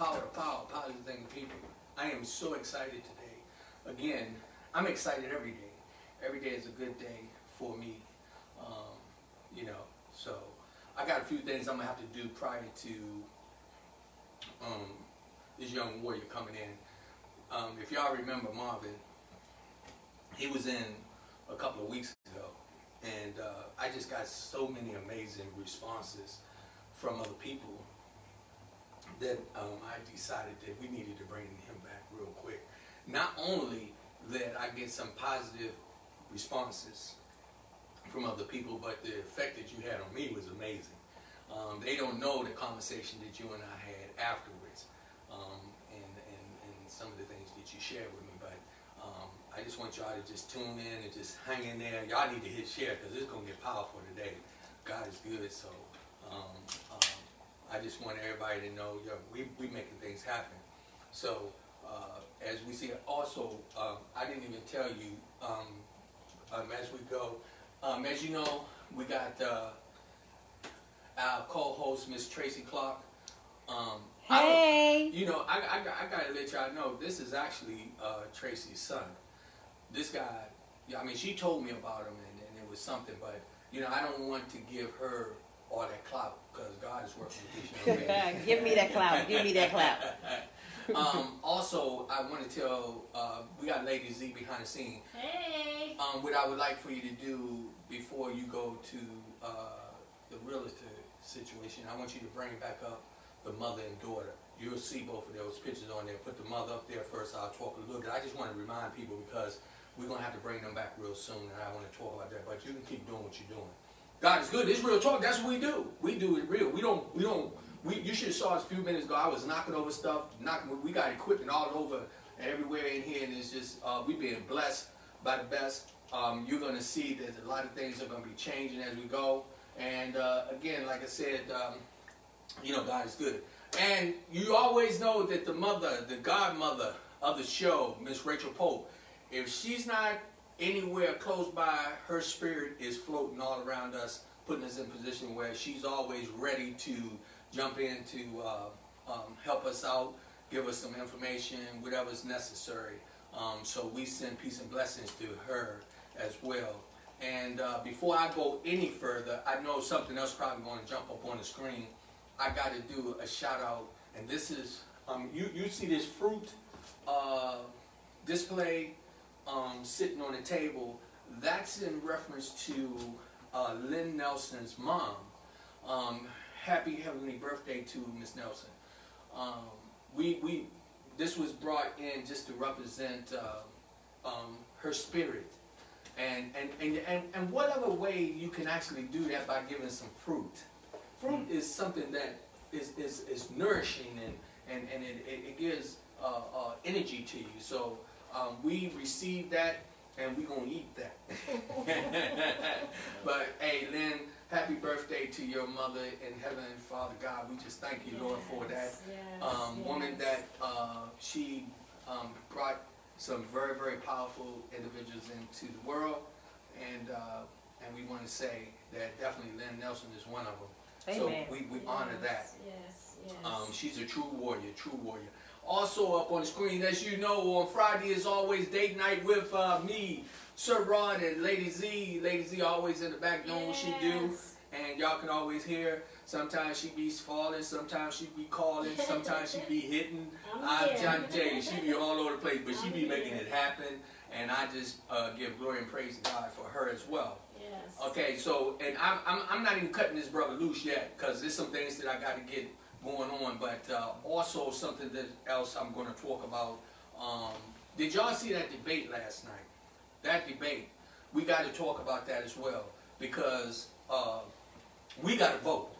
Power power. Positive thinking people. I am so excited today. Again, I'm excited every day. Every day is a good day for me. Um, you know, so I got a few things I'm gonna have to do prior to um, this young warrior coming in. Um, if y'all remember Marvin, he was in a couple of weeks ago, and uh, I just got so many amazing responses from other people that um, I decided that we needed to bring him back real quick. Not only that I get some positive responses from other people, but the effect that you had on me was amazing. Um, they don't know the conversation that you and I had afterwards, um, and, and, and some of the things that you shared with me. But um, I just want y'all to just tune in and just hang in there. Y'all need to hit share because it's going to get powerful today. God is good, so um, I just want everybody to know yo, we we making things happen. So uh, as we see, also um, I didn't even tell you um, um, as we go. Um, as you know, we got uh, our co-host Miss Tracy Clark. Um, I Hey. you know, I, I, I gotta let y'all know this is actually uh, Tracy's son. This guy, yeah, I mean, she told me about him and, and it was something, but you know, I don't want to give her all that clout because God is working with this young man. Give me that clout. Give me that clout. um, also, I want to tell uh, we got Lady Z behind the scene. Hey. Um, what I would like for you to do before you go to uh, the realtor situation, I want you to bring back up the mother and daughter. You'll see both of those pictures on there. Put the mother up there first. I'll talk a little bit. I just want to remind people because we're gonna have to bring them back real soon, and I want to talk about that. But you can keep doing what you're doing. God is good. It's real talk. That's what we do. We do it real. We don't. We don't. We. You should have saw us a few minutes ago. I was knocking over stuff. Knocking. We got equipment all over everywhere in here, and it's just uh, we being blessed by the best. Um, you're gonna see that a lot of things are gonna be changing as we go. And uh, again, like I said, um, you know, God is good. And you always know that the mother, the godmother of the show, Miss Rachel Pope, if she's not anywhere close by, her spirit is floating all around us, putting us in position where she's always ready to jump in to uh, um, help us out, give us some information, whatever's necessary. Um, so we send peace and blessings to her as well. And uh, before I go any further, I know something else probably going to jump up on the screen. I got to do a shout out, and this is um, you. You see this fruit uh, display um, sitting on the table. That's in reference to uh, Lynn Nelson's mom. Um, happy heavenly birthday to Miss Nelson. Um, we we this was brought in just to represent uh, um, her spirit. And, and, and, and, and whatever way you can actually do that by giving some fruit fruit is something that is, is, is nourishing and, and, and it, it, gives uh, uh, energy to you. So um, we receive that and we're going to eat that. but hey, Lynn, happy birthday to your mother in heaven, Father God. We just thank you, Lord, for that Yes, um, yes. woman that uh, she um, brought some very, very powerful individuals into the world. And, uh, and we want to say that definitely Lynn Nelson is one of them. Amen. So we, we honor that. Yes, yes. Um, she's a true warrior, true warrior. Also up on the screen, as you know, on Friday is always date night with uh, me, Sir Rod, and Lady Z. Lady Z always in the back doing what she do. And y'all can always hear, sometimes she be falling, sometimes she be calling, sometimes she be hitting. I'm here. trying to tell you, she be all over the place, but she I'm be making it happen. And I just uh, give glory and praise to God for her as well. Yes. Okay, so and I'm I'm, I'm not even cutting this brother loose yet because there's some things that I got to get going on, but uh, also something that else I'm going to talk about. Um, did y'all see that debate last night? That debate, we got to talk about that as well because uh, we got to vote.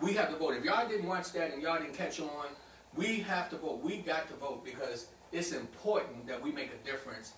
We have to vote. If y'all didn't watch that and y'all didn't catch on, we have to vote. We got to vote because it's important that we make a difference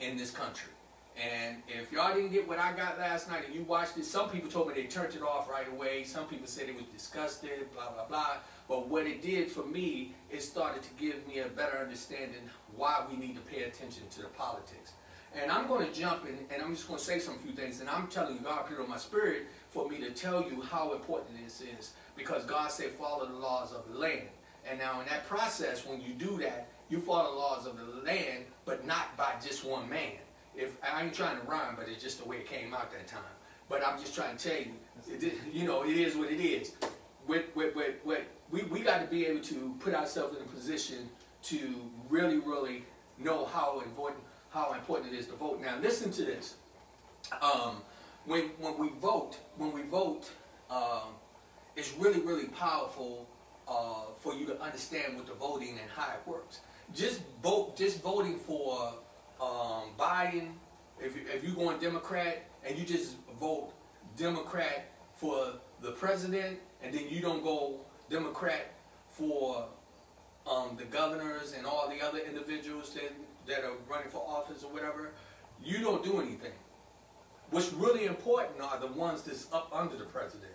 in this country. And if y'all didn't get what I got last night and you watched it, some people told me they turned it off right away. Some people said it was disgusted, blah, blah, blah. But what it did for me, it started to give me a better understanding why we need to pay attention to the politics. And I'm going to jump in, and I'm just going to say some few things. And I'm telling you, God it on my spirit for me to tell you how important this is, because God said follow the laws of the land. And now in that process, when you do that, you follow the laws of the land, but not by just one man. If I ain't trying to rhyme, but it's just the way it came out that time. But I'm just trying to tell you, it, you know, it is what it is. With, with, with, with, we, we got to be able to put ourselves in a position to really, really know how important how important it is to vote. Now, listen to this. Um, when when we vote, when we vote, um, it's really, really powerful uh, for you to understand what the voting and how it works. Just vote, just voting for um, Biden. If if you going Democrat and you just vote Democrat for the president, and then you don't go Democrat for um, the governors and all the other individuals that, that are running for office or whatever, you don't do anything. What's really important are the ones that's up under the president.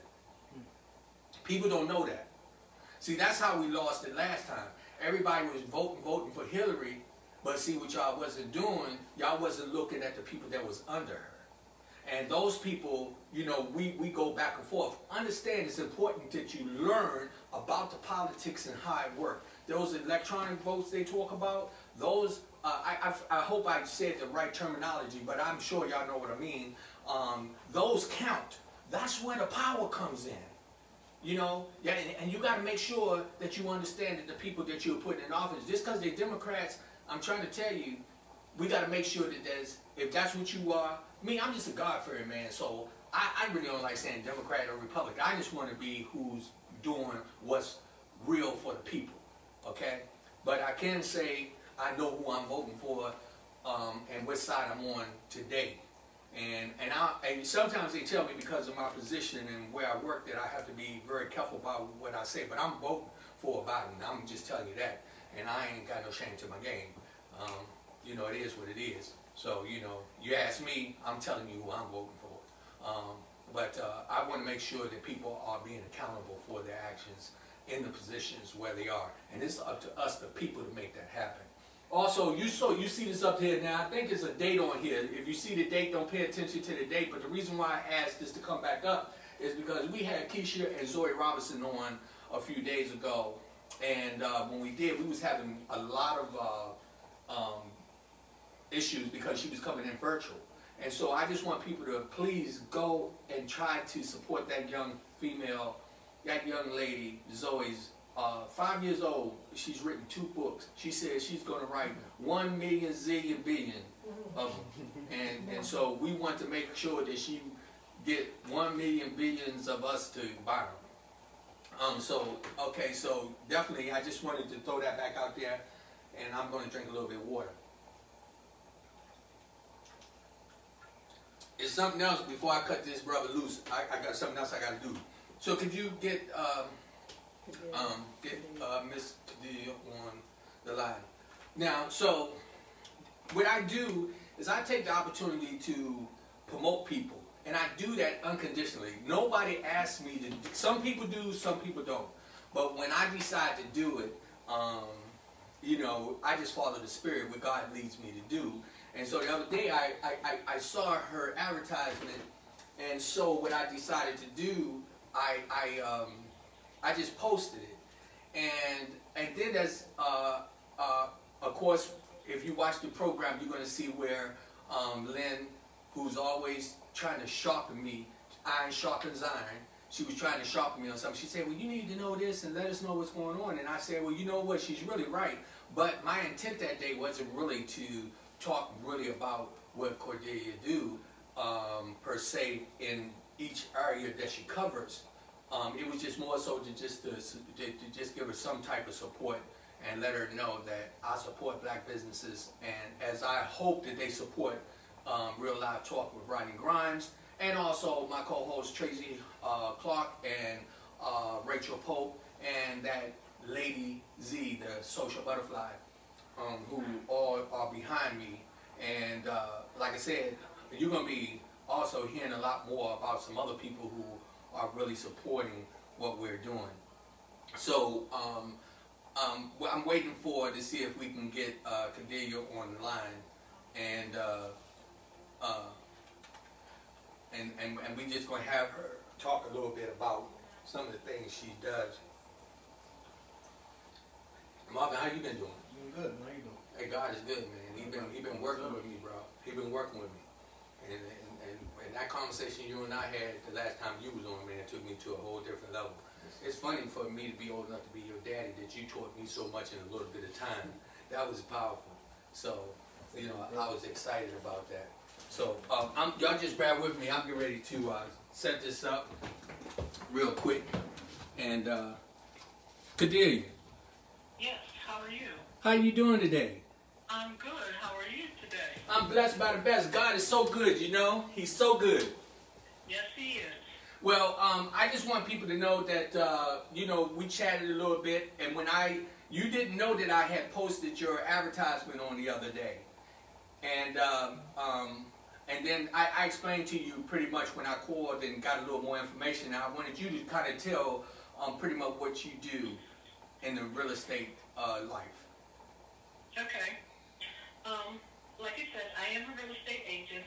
People don't know that. See, that's how we lost it last time. Everybody was voting, voting for Hillary, but see what y'all wasn't doing, y'all wasn't looking at the people that was under her. And those people, you know, we, we go back and forth. Understand it's important that you learn about the politics and how it works. Those electronic votes they talk about, those, uh, I, I, I, hope I said the right terminology, but I'm sure y'all know what I mean. Um, those count. That's where the power comes in. You know, yeah, and, and you got to make sure that you understand that the people that you're putting in office, just because they're Democrats, I'm trying to tell you, we got to make sure that there's, if that's what you are, me, I'm just a God-fearing man, so I, I really don't like saying Democrat or Republican. I just want to be who's doing what's real for the people, okay? But I can say I know who I'm voting for um, and which side I'm on today. And and, I, and sometimes they tell me because of my position and where I work that I have to be very careful about what I say. But I'm voting for Biden. I'm just telling you that. And I ain't got no shame to my game. Um, you know, it is what it is. So, you know, you ask me, I'm telling you who I'm voting for. Um, but uh, I want to make sure that people are being accountable for their actions in the positions where they are. And it's up to us, the people, to make that happen. Also, you saw you see this up here now. I think there's a date on here. If you see the date, don't pay attention to the date. But the reason why I asked this to come back up is because we had Keisha and Zoe Robinson on a few days ago, and uh, when we did, we was having a lot of uh, um, issues because she was coming in virtual. And so I just want people to please go and try to support that young female, that young lady, Zoe's uh, five years old. She's written two books. She says she's going to write one million zillion billion of them. And, and so we want to make sure that she get one million billions of us to buy them. Um, so, okay, so definitely I just wanted to throw that back out there and I'm going to drink a little bit of water. It's something else before I cut this brother loose. I, I got something else I got to do. So could you get um, um, get uh, Miss Kadia on the line? Now, so what I do is I take the opportunity to promote people, and I do that unconditionally. Nobody asks me to. Some people do, some people don't. But when I decide to do it, um, you know, I just follow the spirit what God leads me to do. And so the other day I, I, I saw her advertisement and so what I decided to do, I, I, um, I just posted it. And, and then as, uh, uh, of course, if you watch the program, you're going to see where um, Lynn, who's always trying to sharpen me, iron sharpens iron, she was trying to sharpen me on something. She said, well, you need to know this and let us know what's going on. And I said, well, you know what? She's really right. But my intent that day wasn't really to talk really about what Cordelia do um, per se in each area that she covers. Um, it was just more so to just to, to, to, just give her some type of support and let her know that I support black businesses and as I hope that they support um, Real Live Talk with Rodney Grimes and also my co-host Tracy uh, Clark and uh, Rachel Pope and that lady Z, the social butterfly um, who all are behind me. And uh, like I said, you're going to be also hearing a lot more about some other people who are really supporting what we're doing. So um, um, I'm waiting for to see if we can get uh, Cordelia on the line. And uh, uh, and, and, and we just gonna have her talk a little bit about some of the things she does. Marvin, how you been doing? Doing good. How you doing? Hey, God is good, man. He been he been working with me, bro. He been working with me, and and, and and that conversation you and I had the last time you was on, man, took me to a whole different level. It's funny for me to be old enough to be your daddy that you taught me so much in a little bit of time. That was powerful. So, you know, I was excited about that. So, um, y'all just bear with me. I'm getting ready to uh, set this up real quick. And uh, Cordelia, Yes, how are you? how you doing today? I'm good. How are you today? I'm blessed by the best. God is so good, you know. He's so good. Yes, he is. Well, um, I just want people to know that uh, you know we chatted a little bit, and when I you didn't know that I had posted your advertisement on the other day, and um, um, and then I, I explained to you pretty much when I called and got a little more information. I wanted you to kind of tell um, pretty much what you do in the real estate uh, life. Okay. Um, like you said, I am a real estate agent,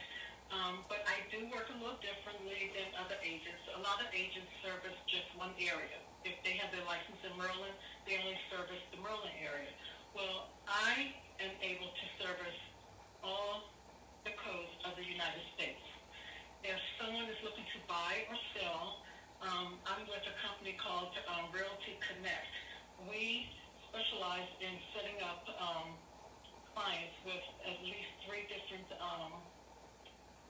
um, but I do work a little differently than other agents. A lot of agents service just one area. If they have their license in Maryland, they only service the Maryland area. Well, I am able to service all the codes of the United States. If someone is looking to buy or sell, um, I'm with a company called um, Realty Connect. We specialize in setting up um, clients with at least three different um,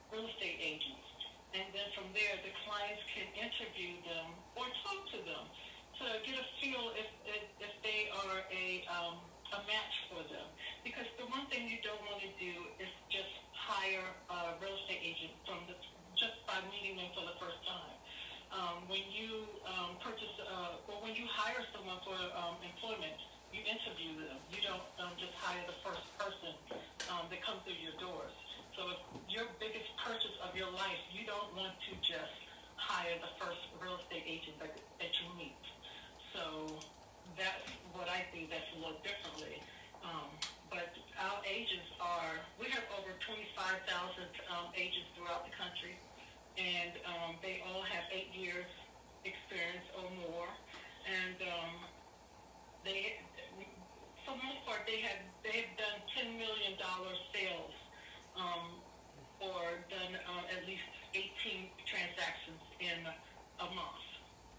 real estate agents. And then from there, the clients can interview them or talk to them to get a feel if, if, if they are a, um, a match for them. Because the one thing you don't want to do is just hire a real estate agent from the, just by meeting them for the first time. Um, when you um, purchase, uh, or when you hire someone for um, employment, you interview them. You don't um, just hire the first person um, that comes through your doors. So if your biggest purchase of your life, you don't want to just hire the first real estate agent that, that you meet. So that's what I think that's a little differently. Um, but our agents are, we have over 25,000 um, agents throughout the country, and um, they all have eight years experience or more. And um, they, for the most part, they have they've done ten million dollar sales, um, or done uh, at least eighteen transactions in a month.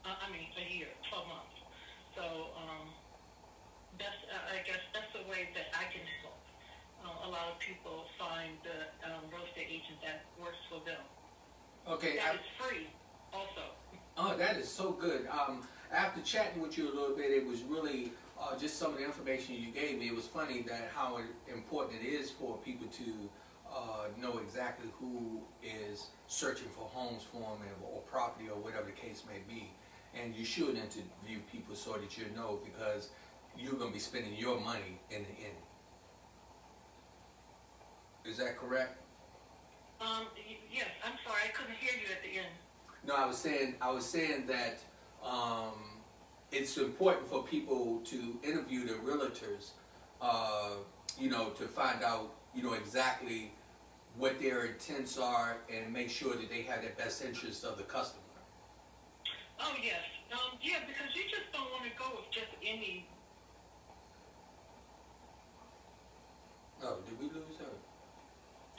Uh, I mean, a year, twelve months. So um, that's uh, I guess that's the way that I can help uh, a lot of people find the um, real estate agent that works for them. Okay. That I- is free, also. Oh, that is so good. Um, after chatting with you a little bit, it was really uh, just some of the information you gave me. It was funny that how important it is for people to uh, know exactly who is searching for homes for them or property or whatever the case may be. And you should interview people so that you know because you're going to be spending your money in the end. Is that correct? Um, yes, I'm sorry, I couldn't hear you at the end. No, I was saying I was saying that um, it's important for people to interview the realtors, uh, you know, to find out, you know, exactly what their intents are and make sure that they have the best interest of the customer. Oh, yes. Um, yeah, because you just don't want to go with just any. Oh, did we lose her?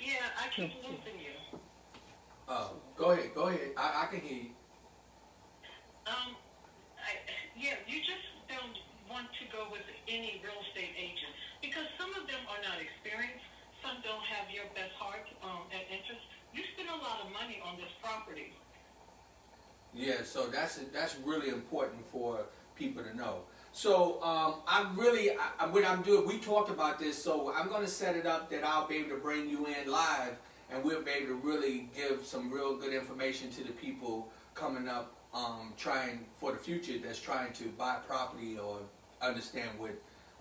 Yeah, I keep losing you. Oh, go ahead, go ahead. I, I can hear you. Um, I, yeah, you just don't want to go with any real estate agent because some of them are not experienced. Some don't have your best heart um, and interest. You spend a lot of money on this property. Yeah, so that's that's really important for people to know. So um, I'm really, I, what I'm doing, we talked about this, so I'm going to set it up that I'll be able to bring you in live, and we'll be able to really give some real good information to the people coming up, um, trying for the future that's trying to buy property or understand what,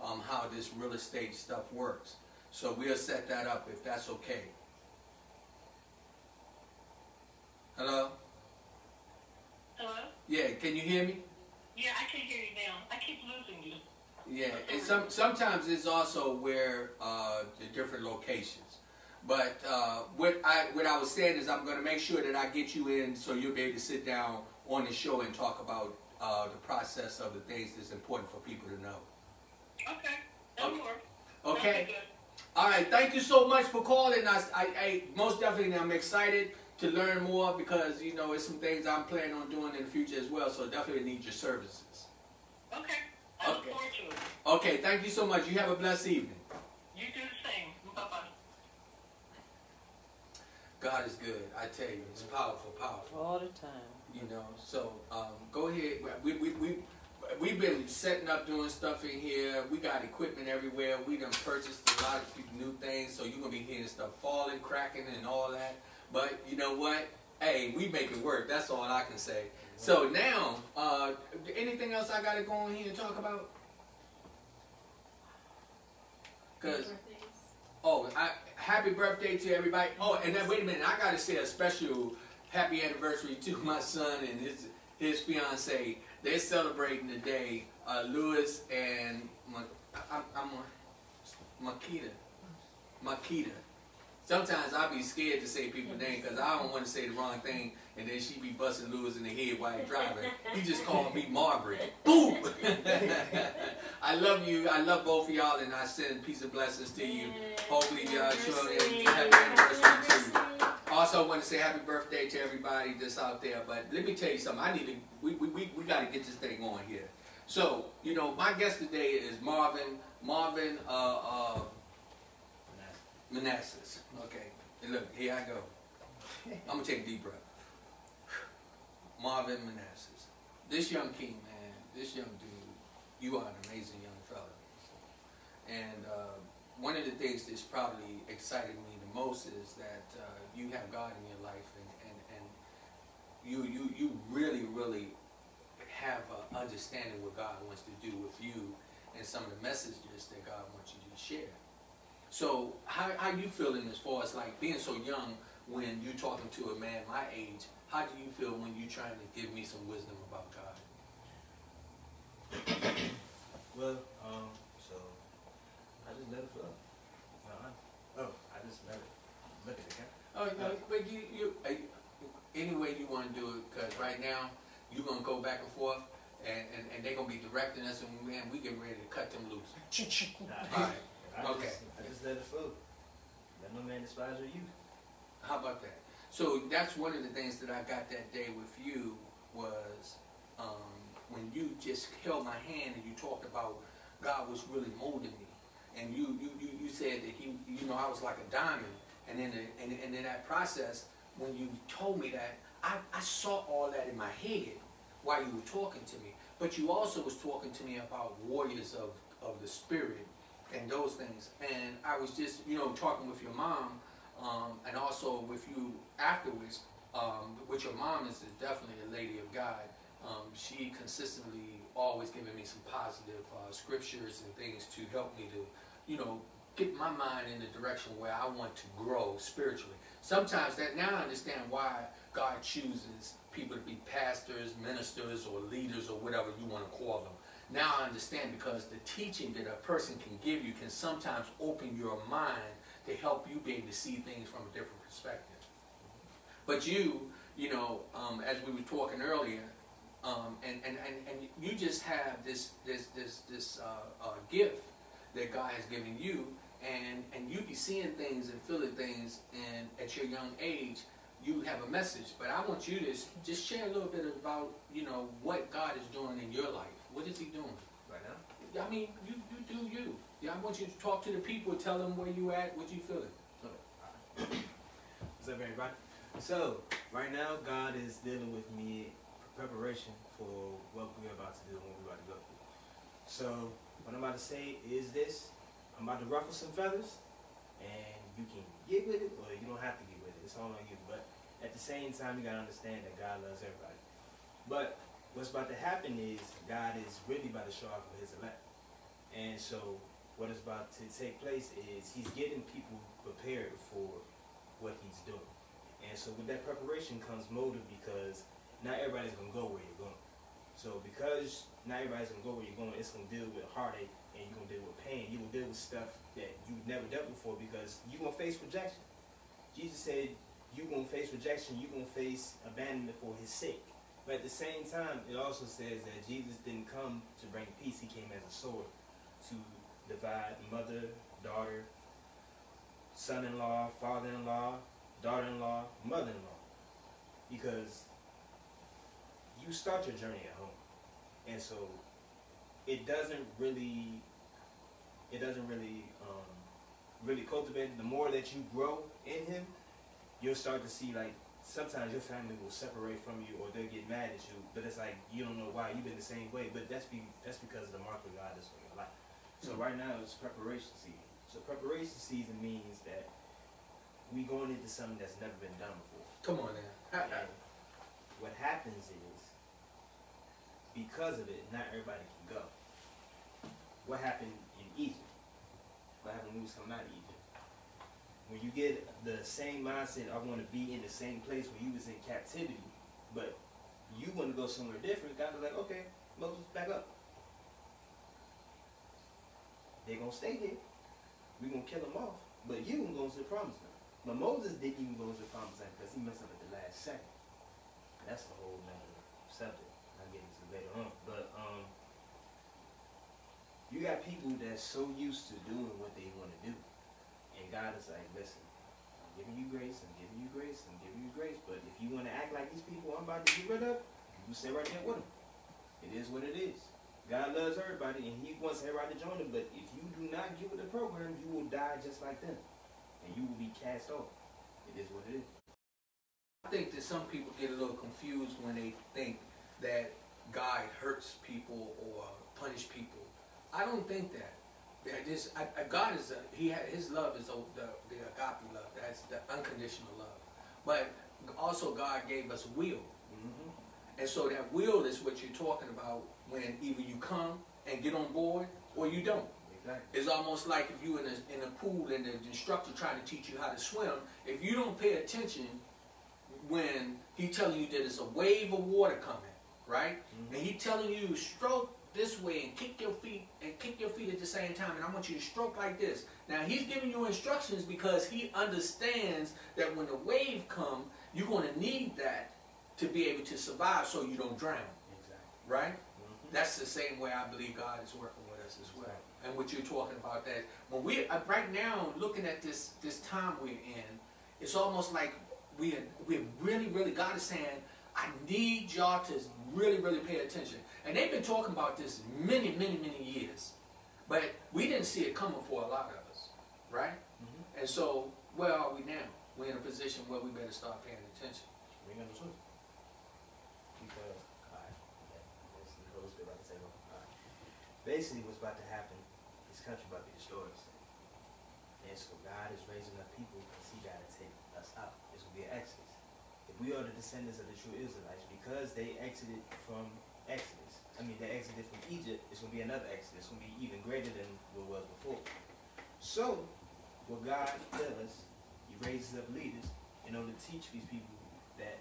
um, how this real estate stuff works. So we'll set that up if that's okay. Hello? Hello? Yeah, can you hear me? Yeah, I can hear you now. I keep losing you. Yeah, and some sometimes it's also where uh, the different locations. But uh, what I what I was saying is I'm going to make sure that I get you in so you'll be able to sit down on the show and talk about uh, the process of the things that's important for people to know. Okay. Okay. Okay. That'll be good. All right. Thank you so much for calling us. I, I most definitely I'm excited to learn more because you know it's some things I'm planning on doing in the future as well. So definitely need your services. Okay. I look Okay. forward to it. Okay. Thank you so much. You have a blessed evening. You do the same. Bye-bye. God is good. I tell you, it's powerful, powerful. All the time. You know, so um, go ahead. We, we, we, we've been setting up, doing stuff in here. We got equipment everywhere. We done purchased a lot of new things, so you're going to be hearing stuff falling, cracking, and all that. But you know what? Hey, we make it work. That's all I can say. So now, uh, anything else I got to go on here and talk about? Because Oh, I, happy birthday to everybody. Oh, and then wait a minute, I gotta say a special happy anniversary to my son and his his fiance. They're celebrating today. Uh, Lewis and Ma, I'm, I'm Makita. Makita. Sometimes I be scared to say people's name because I don't want to say the wrong thing, and then she be busting Lewis in the head while he driving. He just called me Margaret. Boom! I love you. I love both of y'all, and I send peace and blessings to you. Hopefully, y'all and happy anniversary to you. Also, want to say happy birthday to everybody that's out there. But let me tell you something. I need to. We we, we, we got to get this thing on here. So you know, my guest today is Marvin. Marvin. Uh, uh, Manassas. Okay. Look, here I go. I'm gonna take a deep breath. Marvin Manassas. This young king, man. This young dude. You are an amazing young fella. And uh, one of the things that's probably excited me the most is that uh, you have God in your life, and, and, and you you you really really have an understanding what God wants to do with you and some of the messages that God wants you to share. So how how you feeling as far as like being so young when you're talking to a man my age? How do you feel when you're trying to give me some wisdom about God? Well, um, so I just let it flow. Uh-huh. Oh, I just let it look at the camera. Oh, no, but you you uh, any way you want to do it? Because right now you're gonna go back and forth, and, and, and they're gonna be directing us, and man, we get ready to cut them loose. All right. I Okay. Just, I just let it flow. Let no man despise your youth. How about that? So that's one of the things that I got that day with you was um, when you just held my hand and you talked about God was really molding me, and you you, you, you said that he you know I was like a diamond, and then the, and and in that process when you told me that I, I saw all that in my head while you were talking to me, but you also was talking to me about warriors of of the spirit and those things, and I was just you know talking with your mom um, and also with you afterwards, um, with your mom is definitely a lady of God. Um, she consistently always giving me some positive uh, scriptures and things to help me to, you know, get my mind in the direction where I want to grow spiritually. Sometimes that now I understand why God chooses people to be pastors, ministers, or leaders, or whatever you want to call them. Now I understand because the teaching that a person can give you can sometimes open your mind to help you be able to see things from a different perspective. But you, you know, um, as we were talking earlier, um, and, and, and, and you just have this this this this uh, uh, gift that God has given you, and and you be seeing things and feeling things, and at your young age, you have a message. But I want you to just share a little bit about you know what God is doing in your life. What is He doing? Right now? I mean, you you do you. Yeah, I want you to talk to the people, tell them where you at, what you feeling. What's up, everybody? So, right now, God is dealing with me preparation for what we're about to do and what we're about to go through. So, what I'm about to say is this. I'm about to ruffle some feathers, and you can get with it, or you don't have to get with it. It's all on you. But at the same time, you gotta understand that God loves everybody. But what's about to happen is God is really about to show off for his elect. And so, what is about to take place is he's getting people prepared for what he's doing. And so with that preparation comes motive because not everybody's gonna go where you're going. So because not everybody's gonna go where you're going, it's gonna deal with heartache and you're gonna deal with pain. You're gonna deal with stuff that you've never dealt before because you're gonna face rejection. Jesus said, you're gonna face rejection, You're gonna face abandonment for his sake. But at the same time, it also says that Jesus didn't come to bring peace, he came as a sword to divide mother, daughter, son-in-law, father-in-law, daughter-in-law, mother-in-law. Because you start your journey at home. And so it doesn't really it doesn't really um, really cultivate the more that you grow in him, you'll start to see like sometimes your family will separate from you or they'll get mad at you, but it's like you don't know why you've been the same way, but that's be that's because of the mark of God is on your life. So right now it's preparation season. So preparation season means that we going into something that's never been done before. Come on now. And what happens is because of it, not everybody can go. What happened in Egypt? What happened when we was coming out of Egypt? When you get the same mindset, I want to be in the same place where you was in captivity, but you want to go somewhere different, God was like, okay, Moses, back up. They're gonna stay here. We gonna kill them off, but you gonna go into the promised land. But Moses didn't even go into the promised land because he messed up at the last second. That's a whole nother subject. I'll get into later on. But um, you got people that's so used to doing what they want to do, God is like, listen, I'm giving you grace, I'm giving you grace, I'm giving you grace. But if you want to act like these people I'm about to get rid of, you stay right there with them. It is what it is. God loves everybody, and He wants everybody to join Him. But if you do not get with the program, you will die just like them, and you will be cast off. It is what it is. I think that some people get a little confused when they think that God hurts people or punish people. I don't think that. This I, I, God is a, he had his love is a, the the agape love. That's the unconditional love. But also God gave us will, Mm-hmm. and so that will is what you're talking about when either you come and get on board or you don't. Exactly. It's almost like if you in a in a pool and the instructor trying to teach you how to swim. If you don't pay attention when he telling you that it's a wave of water coming, right? Mhm. And he telling you stroke this way and kick your feet and kick your feet at the same time, and I want you to stroke like this. Now he's giving you instructions because he understands that when the wave come, you're going to need that to be able to survive, so you don't drown, Exactly. right? Mm-hmm. That's the same way I believe God is working with us as well. And what you're talking about that when we uh, right now looking at this this time we're in, it's almost like we we're really really God is saying, I need y'all to really really pay attention. And they've been talking about this many many many years, but we didn't see it coming for a lot of us, right? Mm-hmm. And so where are we now? We're in a position where we better start paying attention. We ain't got. Because, alright, yeah, that's the Holy about to say, alright. Basically, what's about to happen, this country about to be destroyed. And so God is raising up people because He got to take us out. This will be an exodus. If we are the descendants of the true Israelites, because they exited from Exodus, I mean, the exodus from Egypt, is going to be another exodus. It's going to be even greater than what was before. So, what God does, He raises up leaders in order to teach these people that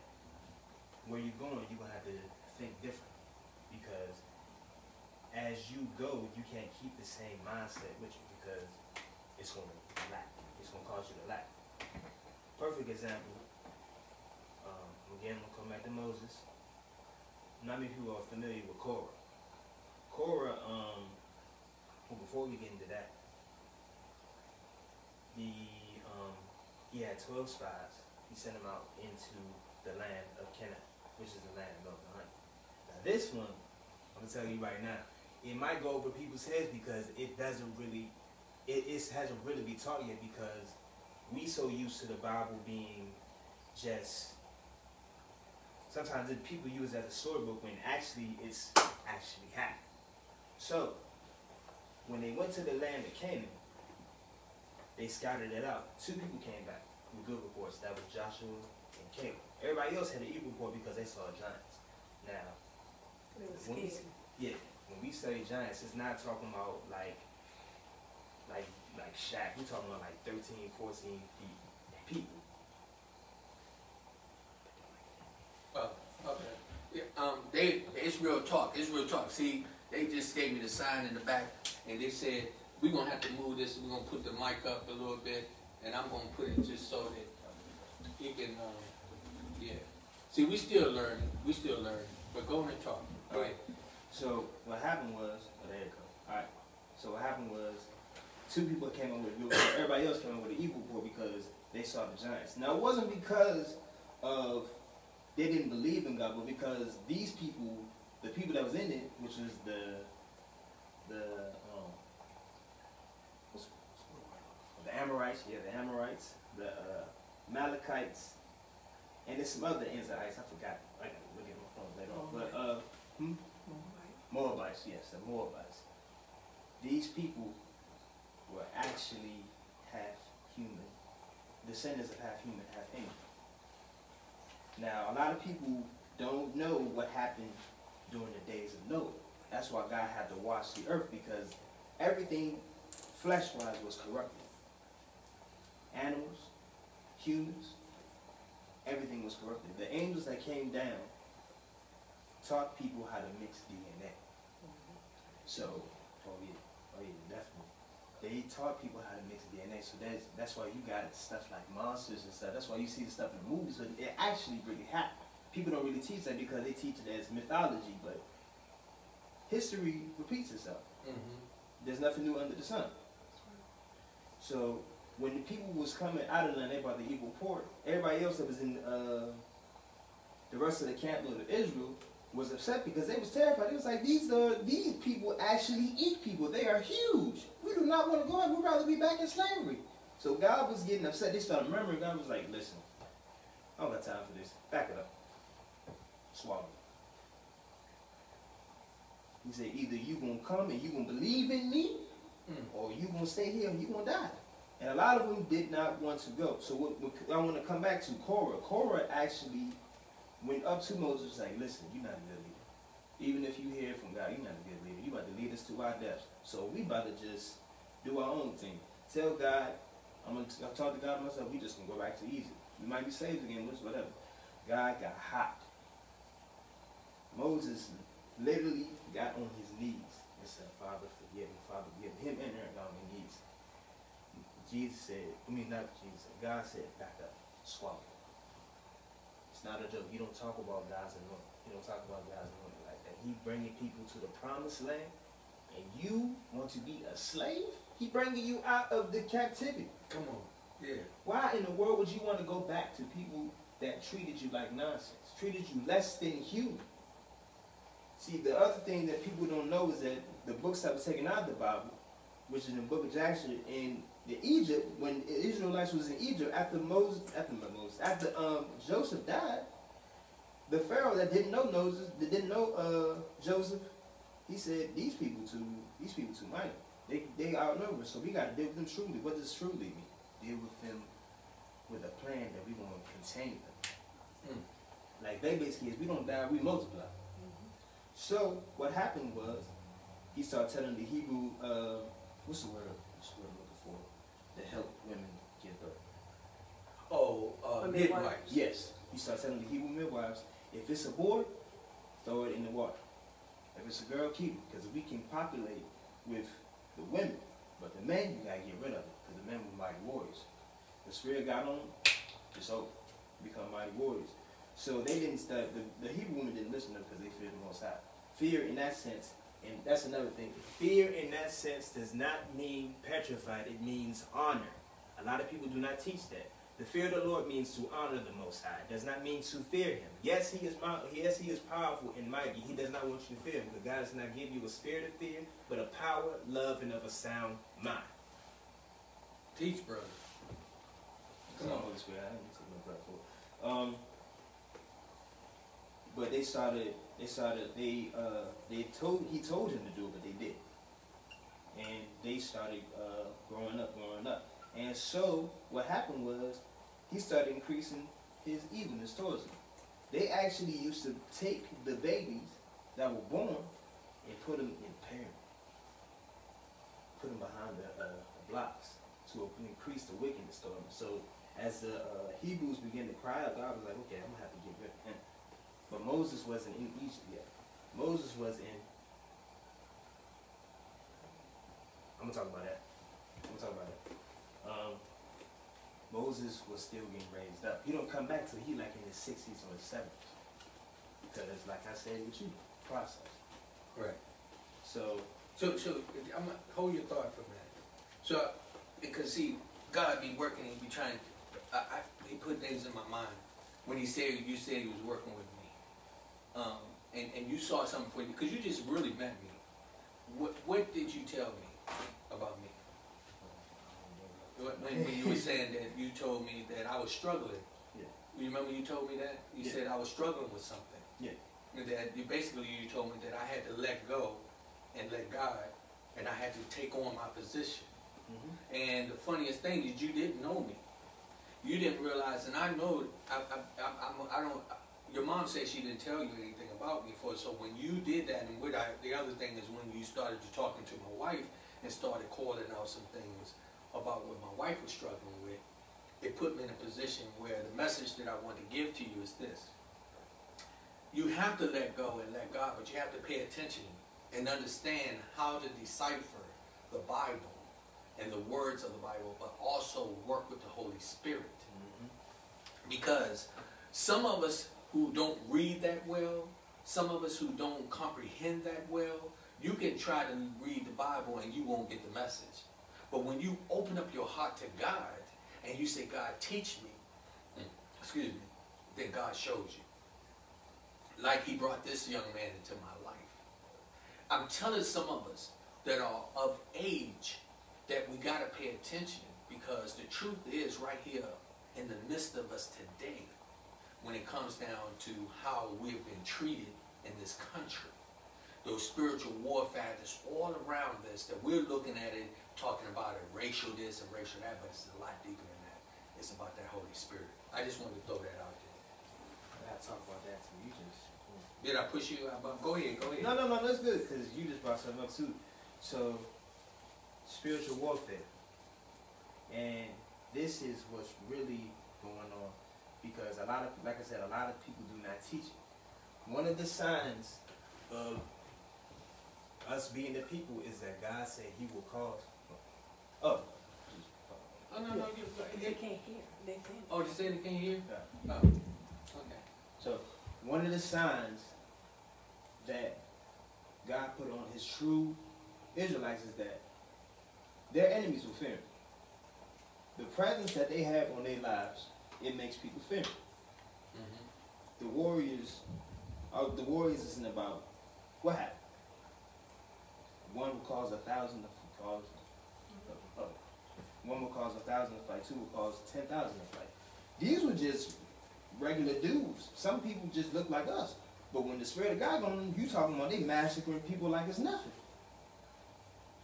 where you're going, you're gonna have to think different because as you go, you can't keep the same mindset with you because it's gonna lack. It's gonna cause you to lack. Perfect example. Um, again, we'll come back to Moses. Not many people are familiar with Korah. Korah, um, well, before we get into that, the um, he had twelve spies. He sent them out into the land of Canaan, which is the land of milk and honey. Now this one, I'm gonna tell you right now, it might go over people's heads because it doesn't really, it, it hasn't really been taught yet because we so used to the Bible being just. Sometimes it- people use it as a storybook when actually it's actually happened. So, when they went to the land of Canaan, they scouted it out. Two people came back with good reports. That was Joshua and Caleb. Everybody else had an evil report because they saw giants. Now, when we, yeah, when we say giants, it's not talking about like, like, like Shaq. We're talking about like 13, 14 feet people. Oh, okay. Yeah, um, they, it's real talk, it's real talk. See, they just gave me the sign in the back, and they said, we're gonna have to move this, we're gonna put the mic up a little bit, and I'm gonna put it just so that he can, um, yeah. See, we still learning, we still learning, but go on and talk, go ahead. So what happened was, oh, there you go. All right. So what happened was, two people came up with a good. Everybody else came up with an evil report because they saw the giants. Now it wasn't because of they didn't believe in God, but because these people, the people that was in it, which was the the um, what's, what's the Amorites, yeah, the Amorites, the uh, Malachites, and there's some other Israelites. I forgot. I gotta look at my phone later on. But uh, hmm? Moabites, yes, the Moabites. These people were actually half human, descendants of half human, half angel. Now, a lot of people don't know what happened during the days of Noah. That's why God had to wash the earth because everything flesh-wise was corrupted. Animals, humans, everything was corrupted. The angels that came down taught people how to mix DNA. So. They taught people how to mix DNA, so that's that's why you got stuff like monsters and stuff. That's why you see the stuff in the movies, but it actually really happened. People don't really teach that because they teach it as mythology, but history repeats itself. Mm-hmm. There's nothing new under the sun. So when the people was coming out of the land, they brought the evil port. Everybody else that was in uh, the rest of the camp of Israel was upset because they was terrified. It was like these are these people actually eat people. They are huge. We do not want to go out. We'd rather be back in slavery. So God was getting upset. They started murmuring. God was like, listen, I don't got time for this. Back it up. Swallow. He said, either you gonna come and you gonna believe in me, Mm. or you gonna stay here and you gonna die. And a lot of them did not want to go. So what, what I want to come back to Korah. Korah actually went up to Moses like, listen, you're not a good leader. Even if you hear from God, you're not a good leader. You about to lead us to our deaths. So we about to just do our own thing. Tell God, I'm gonna talk to God myself. We just gonna go back to Egypt. We might be saved again, which whatever. God got hot. Moses literally got on his knees and said, Father, forgive me, Father, forgive. Him and Aaron got on their knees. Jesus said, I mean, not Jesus, God said, back up, swallow. It's not a joke. You don't talk about God's anointing. You don't talk about God's anointing like that. He bringing people to the promised land, and you want to be a slave? He bringing you out of the captivity. Come on, yeah. Why in the world would you want to go back to people that treated you like nonsense, treated you less than human? See, the other thing that people don't know is that the books that were taken out of the Bible, which is in the book of Joshua, in the Egypt, when the Israelites was in Egypt, after Moses, after Moses, after um, Joseph died, the Pharaoh that didn't know Moses, that didn't know uh, Joseph, he said, "These people too, these people too mighty. They they outnumbered, so we got to deal with them truly. What does truly mean? Deal with them with a plan that we going to contain them. Mm. Like they basically is, we don't die, we multiply. So what happened was he started telling the Hebrew, uh, what's the word? What's the word I'm looking for? To help women give birth. Oh, uh, A midwives. Yes. You start telling the Hebrew midwives, if it's a boy, throw it in the water. If it's a girl, keep it. Because we can populate with the women. But the men, you gotta get rid of it. Because the men were mighty warriors. The spirit got on, it's over. Become mighty warriors. So they didn't start, the, the Hebrew women didn't listen to them because they feared the Most High. Fear in that sense, and that's another thing. Fear in that sense does not mean petrified, it means honor. A lot of people do not teach that. The fear of the Lord means to honor the Most High. It does not mean to fear Him. Yes, He is. Yes, He is powerful and mighty. He does not want you to fear Him. Because God does not give you a spirit of fear, but a power, love, and of a sound mind. Teach, brother. Come on, Holy Spirit. I didn't take no breath for it. Um, but they started. They started. They uh, they told. He told him to do it, but they did. And they started uh, growing up, growing up. And so what happened was he started increasing his evilness towards them. They actually used to take the babies that were born and put them in parent. Put them behind the, uh, the blocks to increase the wickedness toward them. So as the uh, Hebrews began to cry out, God was like, okay, I'm gonna have to get rid of him. But Moses wasn't in Egypt yet. Moses was in. I'm gonna talk about that. I'm gonna talk about that. Um, Moses was still getting raised up. He don't come back till he like in his sixties or his seventies. Because like I said with you, process. Right. So So, so I'm gonna hold your thought for a minute. So, because see, God be working and be trying. I, I, he put things in my mind when he said you said he was working with me, um, and and you saw something for you because you just really met me. What what did you tell me about me? When, when when you were saying that you told me that I was struggling. Yeah. You remember you told me that you Yeah. said I was struggling with something. Yeah. And that you basically you told me that I had to let go and let God, and I had to take on my position. mhm. And the funniest thing is you didn't know me. You didn't realize, and I know, I, I, I, I'm, I don't, your mom said she didn't tell you anything about me before, so when you did that, and what I, the other thing is when you started talking to my wife and started calling out some things about what my wife was struggling with, it put me in a position where the message that I want to give to you is this. You have to let go and let God, but you have to pay attention and understand how to decipher the Bible and the words of the Bible, but also work with the Holy Spirit. Mhm. Because some of us who don't read that well, some of us who don't comprehend that well, you can try to read the Bible and you won't get the message. But when you open up your heart to God and you say, God, teach me, mm, excuse me, then God shows you. Like he brought this young man into my life. I'm telling some of us that are of age that we got to pay attention because the truth is right here in the midst of us today when it comes down to how we've been treated in this country. Those spiritual warfare that's all around us that we're looking at it, talking about it, racial this and racial that, but it's a lot deeper than that. It's about that Holy Spirit. I just wanted to throw that out there. I talk about that too. You just hmm. Did I push you? About? Go ahead, go ahead. No, no, no, that's good because you just brought something up too. So, spiritual warfare, and this is what's really going on because a lot of, like I said, a lot of people do not teach it. One of the signs of us being the people is that God said He will cause. Oh, Oh, no, no, you, They can't hear. They can't. Oh, they said they can't hear? No. Oh, okay. So one of the signs that God put on his true Israelites is that their enemies will fear him. The presence that they have on their lives, it makes people fear him. Mhm. The warriors, uh, the warriors isn't about what happened. One will cause a thousand to cause, one will cause a thousand to fight, two will cause ten thousand to fight. These were just regular dudes. Some people just look like us. But when the Spirit of God on them, you talking about they massacring people like it's nothing.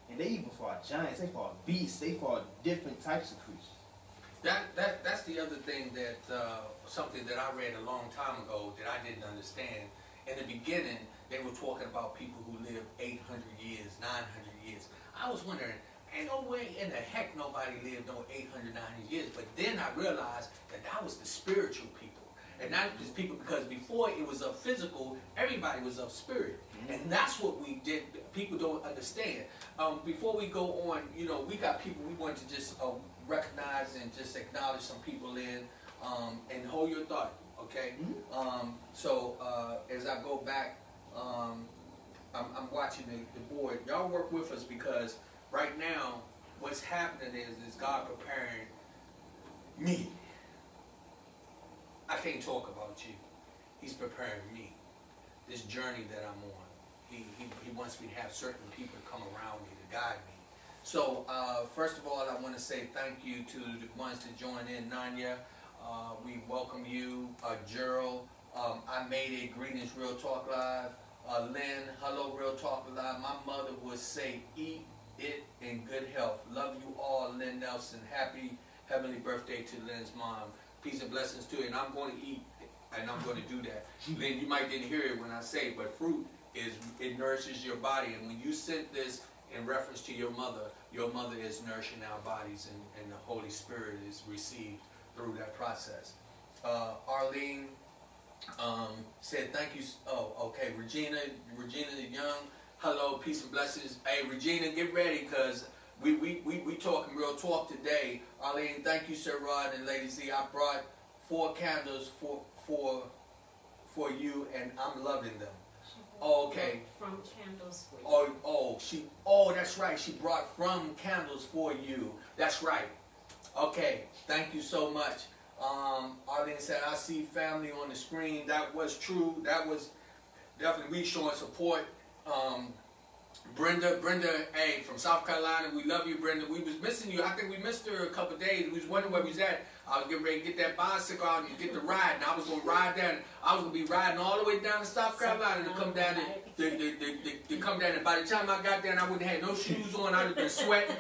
And they even fought giants, they fought beasts, they fought different types of creatures. That, that, that's the other thing that, uh, something that I read a long time ago that I didn't understand. In the beginning, they were talking about people who lived 800 years, 900 years. I was wondering, ain't no way in the heck nobody lived no 800, 900 years. But then I realized that that was the spiritual people. And not just people, because before it was a physical, everybody was of spirit. And that's what we did. People don't understand. Um, before we go on, you know, we got people we want to just uh, recognize and just acknowledge some people in um, and hold your thought, okay? Um, so uh, as I go back, um, I'm, I'm watching the, the board. Y'all work with us because right now, what's happening is is God preparing me. I can't talk about you. He's preparing me. This journey that I'm on. He, he, he wants me to have certain people come around me to guide me. So, uh, first of all, I want to say thank you to the ones that joined in. Nanya, uh, we welcome you. Uh, Gerald, um, I made it. Greetings, Real Talk Live. Uh, Lynn, hello, Real Talk Live. My mother would say, eat it in good health. Love you all, Lynn Nelson. Happy heavenly birthday to Lynn's mom. Peace and blessings to you. And I'm going to eat, and I'm going to do that. Lynn, you might didn't hear it when I say it, but fruit is, it nourishes your body. And when you sent this in reference to your mother, your mother is nourishing our bodies, and, and the Holy Spirit is received through that process. Uh, Arlene um, said, thank you. Oh, okay. Regina, Regina Young, hello, peace and blessings. Hey, Regina, get ready because we, we, we, we talking real talk today. Arlene, thank you, Sir Rod and Lady Z. I brought four candles for for for you, and I'm loving them. Oh, okay. From candles for you. Oh, oh, she. Oh, that's right. She brought from candles for you. That's right. Okay. Thank you so much. Um, Arlene said, "I see family on the screen." That was true. That was definitely we showing support. Um, Brenda, Brenda, hey, from South Carolina, we love you, Brenda. We was missing you. I think we missed her a couple days. We was wondering where we was at. I was getting ready to get that bicycle out and get the ride, and I was gonna ride down. I was gonna be riding all the way down to South Carolina to come down and to, to, to, to, to come down. And by the time I got there, I wouldn't have no shoes on. I'd have been sweating.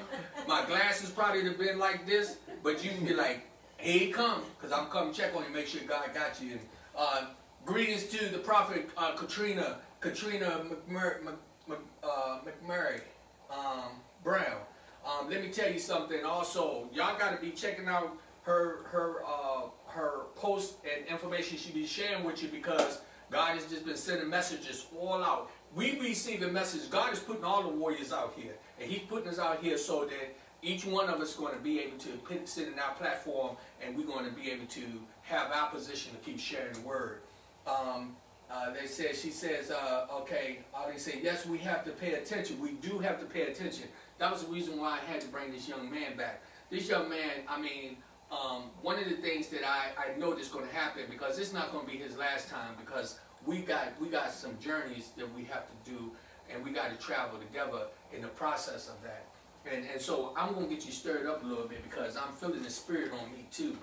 My glasses probably would have been like this. But you can be like, hey, he come, because I'm coming check on you, make sure God got you. And uh, greetings to the prophet uh, Katrina, Katrina McMurray, Mc, uh, McMurray um, Brown. Um, let me tell you something. Also, y'all got to be checking out her her uh, her posts and information she be sharing with you because God has just been sending messages all out. We receive a message. God is putting all the warriors out here, and He's putting us out here so that each one of us is going to be able to sit in our platform, and we're going to be able to have our position to keep sharing the word. Um, uh, they said, she says, uh, okay, Ali said, yes, we have to pay attention. We do have to pay attention. That was the reason why I had to bring this young man back. This young man, I mean, um, one of the things that I, I know that's going to happen because it's not going to be his last time because we got we got some journeys that we have to do and we got to travel together in the process of that. And, and so I'm going to get you stirred up a little bit because I'm feeling the spirit on me too.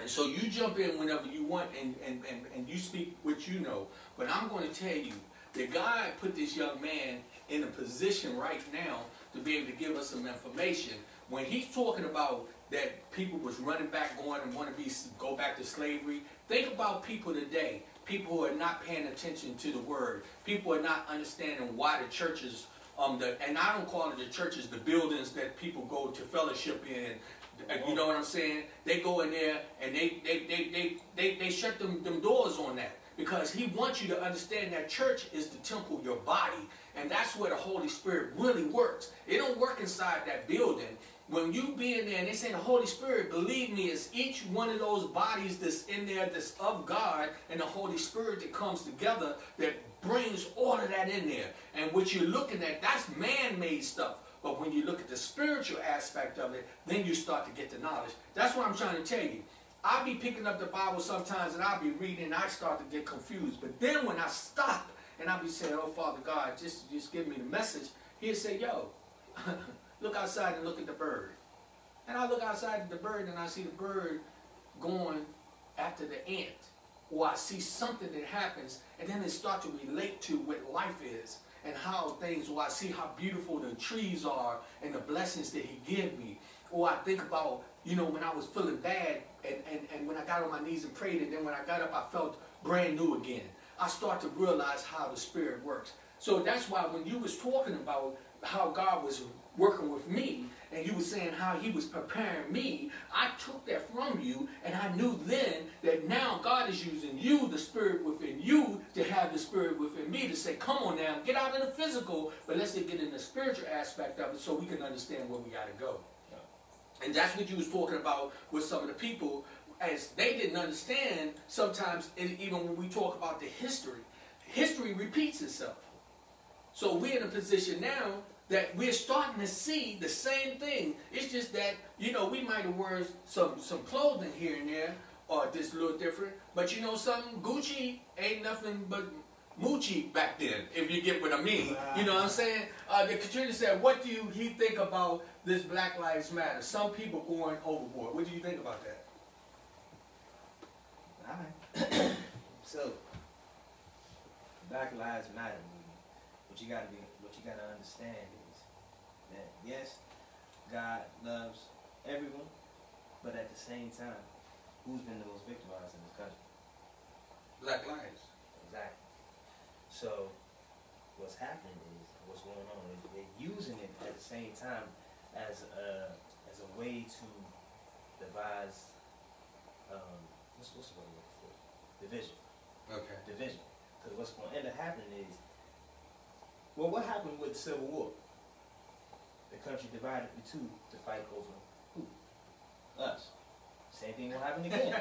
And so you jump in whenever you want and, and, and, and you speak what you know. But I'm going to tell you that God put this young man in a position right now to be able to give us some information. When he's talking about that people was running back going and want to be go back to slavery, think about people today. People who are not paying attention to the word. People are not understanding why the churches um, the, and I don't call it the churches, the buildings that people go to fellowship in. You know what I'm saying? They go in there and they they they they they, they shut them, them doors on that because he wants you to understand that church is the temple, your body, and that's where the Holy Spirit really works. It don't work inside that building. When you be in there and they say the Holy Spirit, believe me, is each one of those bodies that's in there that's of God and the Holy Spirit that comes together that brings all of that in there. And what you're looking at, that's man-made stuff. But when you look at the spiritual aspect of it, then you start to get the knowledge. That's what I'm trying to tell you. I'll be picking up the Bible sometimes and I'll be reading and I start to get confused. But then when I stop and I'll be saying, oh, Father God, just, just give me the message, he'll say, yo, look outside and look at the bird. And I look outside at the bird and I see the bird going after the ant or I see something that happens, and then it start to relate to what life is and how things, or I see how beautiful the trees are and the blessings that he give me. Or I think about, you know, when I was feeling bad and, and, and when I got on my knees and prayed, and then when I got up, I felt brand new again. I start to realize how the Spirit works. So that's why when you was talking about how God was working with me, and you were saying how he was preparing me, I took that from you, and I knew then that now God is using you, the spirit within you, to have the spirit within me to say, come on now, get out of the physical, but let's get in the spiritual aspect of it so we can understand where we got to go. And that's what you was talking about with some of the people, as they didn't understand sometimes, even when we talk about the history, history repeats itself. So we're in a position now that we're starting to see the same thing. It's just that, you know, we might have worn some, some clothing here and there, or this a little different. But you know something? Gucci ain't nothing but Moochie back then, if you get what I mean. You know what I'm saying? Uh, the Katrina said, what do you, he think about this Black Lives Matter? Some people going overboard. What do you think about that? All right. so, Black Lives Matter but you gotta be, you gotta understand is that yes, God loves everyone, but at the same time, who's been the most victimized in this country? Black lives. Exactly. So, what's happening is what's going on is they're using it at the same time as a as a way to devise um, what's what's the word for division. Okay. Division. Because what's going to end up happening is well, what happened with the Civil War? the country divided into two to fight over who? Us. Same thing will happen again.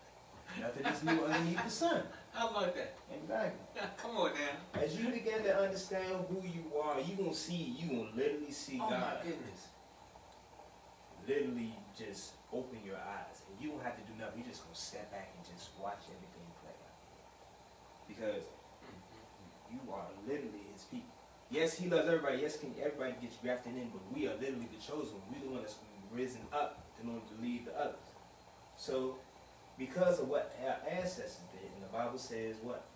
Nothing is new underneath the sun. How about that? Exactly. Come on now. As you begin to understand who you are, you gonna see, you gonna literally see Oh my God goodness. literally just open your eyes, and you don't have to do nothing. You just gonna step back and just watch everything play out, because mm-hmm. you are literally. Yes, He loves everybody. Yes, can everybody gets grafted in, but we are literally the chosen. We're the one that's risen up in order to lead the others. So, because of what our ancestors did, and the Bible says what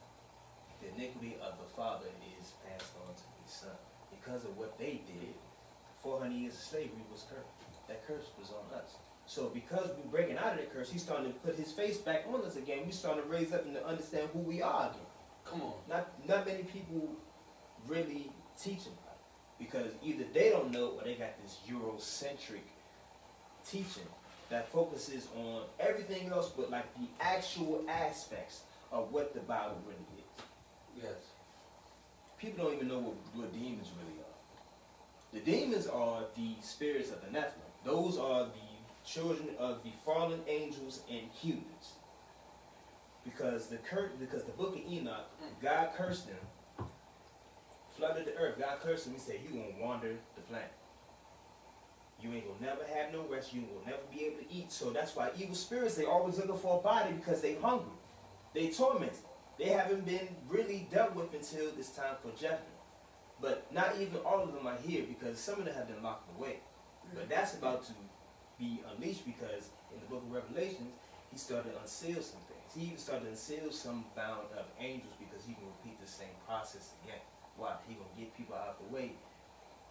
the iniquity of the father is passed on to his son. Because of what they did, 400 years of slavery was cursed. That curse was on us. So because we're breaking out of that curse, he's starting to put his face back on us again. We're starting to raise up and to understand who we are again. Come on. Not not many people really teach about it because either they don't know or they got this Eurocentric teaching that focuses on everything else but like the actual aspects of what the Bible really is. Yes. People don't even know what, what demons really are. The demons are the spirits of the Nephilim. Those are the children of the fallen angels and humans. Because the cur- because the book of Enoch, mm. God cursed them, flooded the earth. God cursed him. He said, "You gonna wander the planet. You ain't gonna never have no rest. You will never be able to eat." So that's why evil spirits they always looking for a body because they hungry, they tormented. They haven't been really dealt with until this time for judgment. But not even all of them are here because some of them have been locked away. But mm-hmm. that's about to be unleashed because in the book of Revelations, he started to unseal some things. He even started to unseal some bound of angels because he can repeat the same process again. Why? He gonna get people out of the way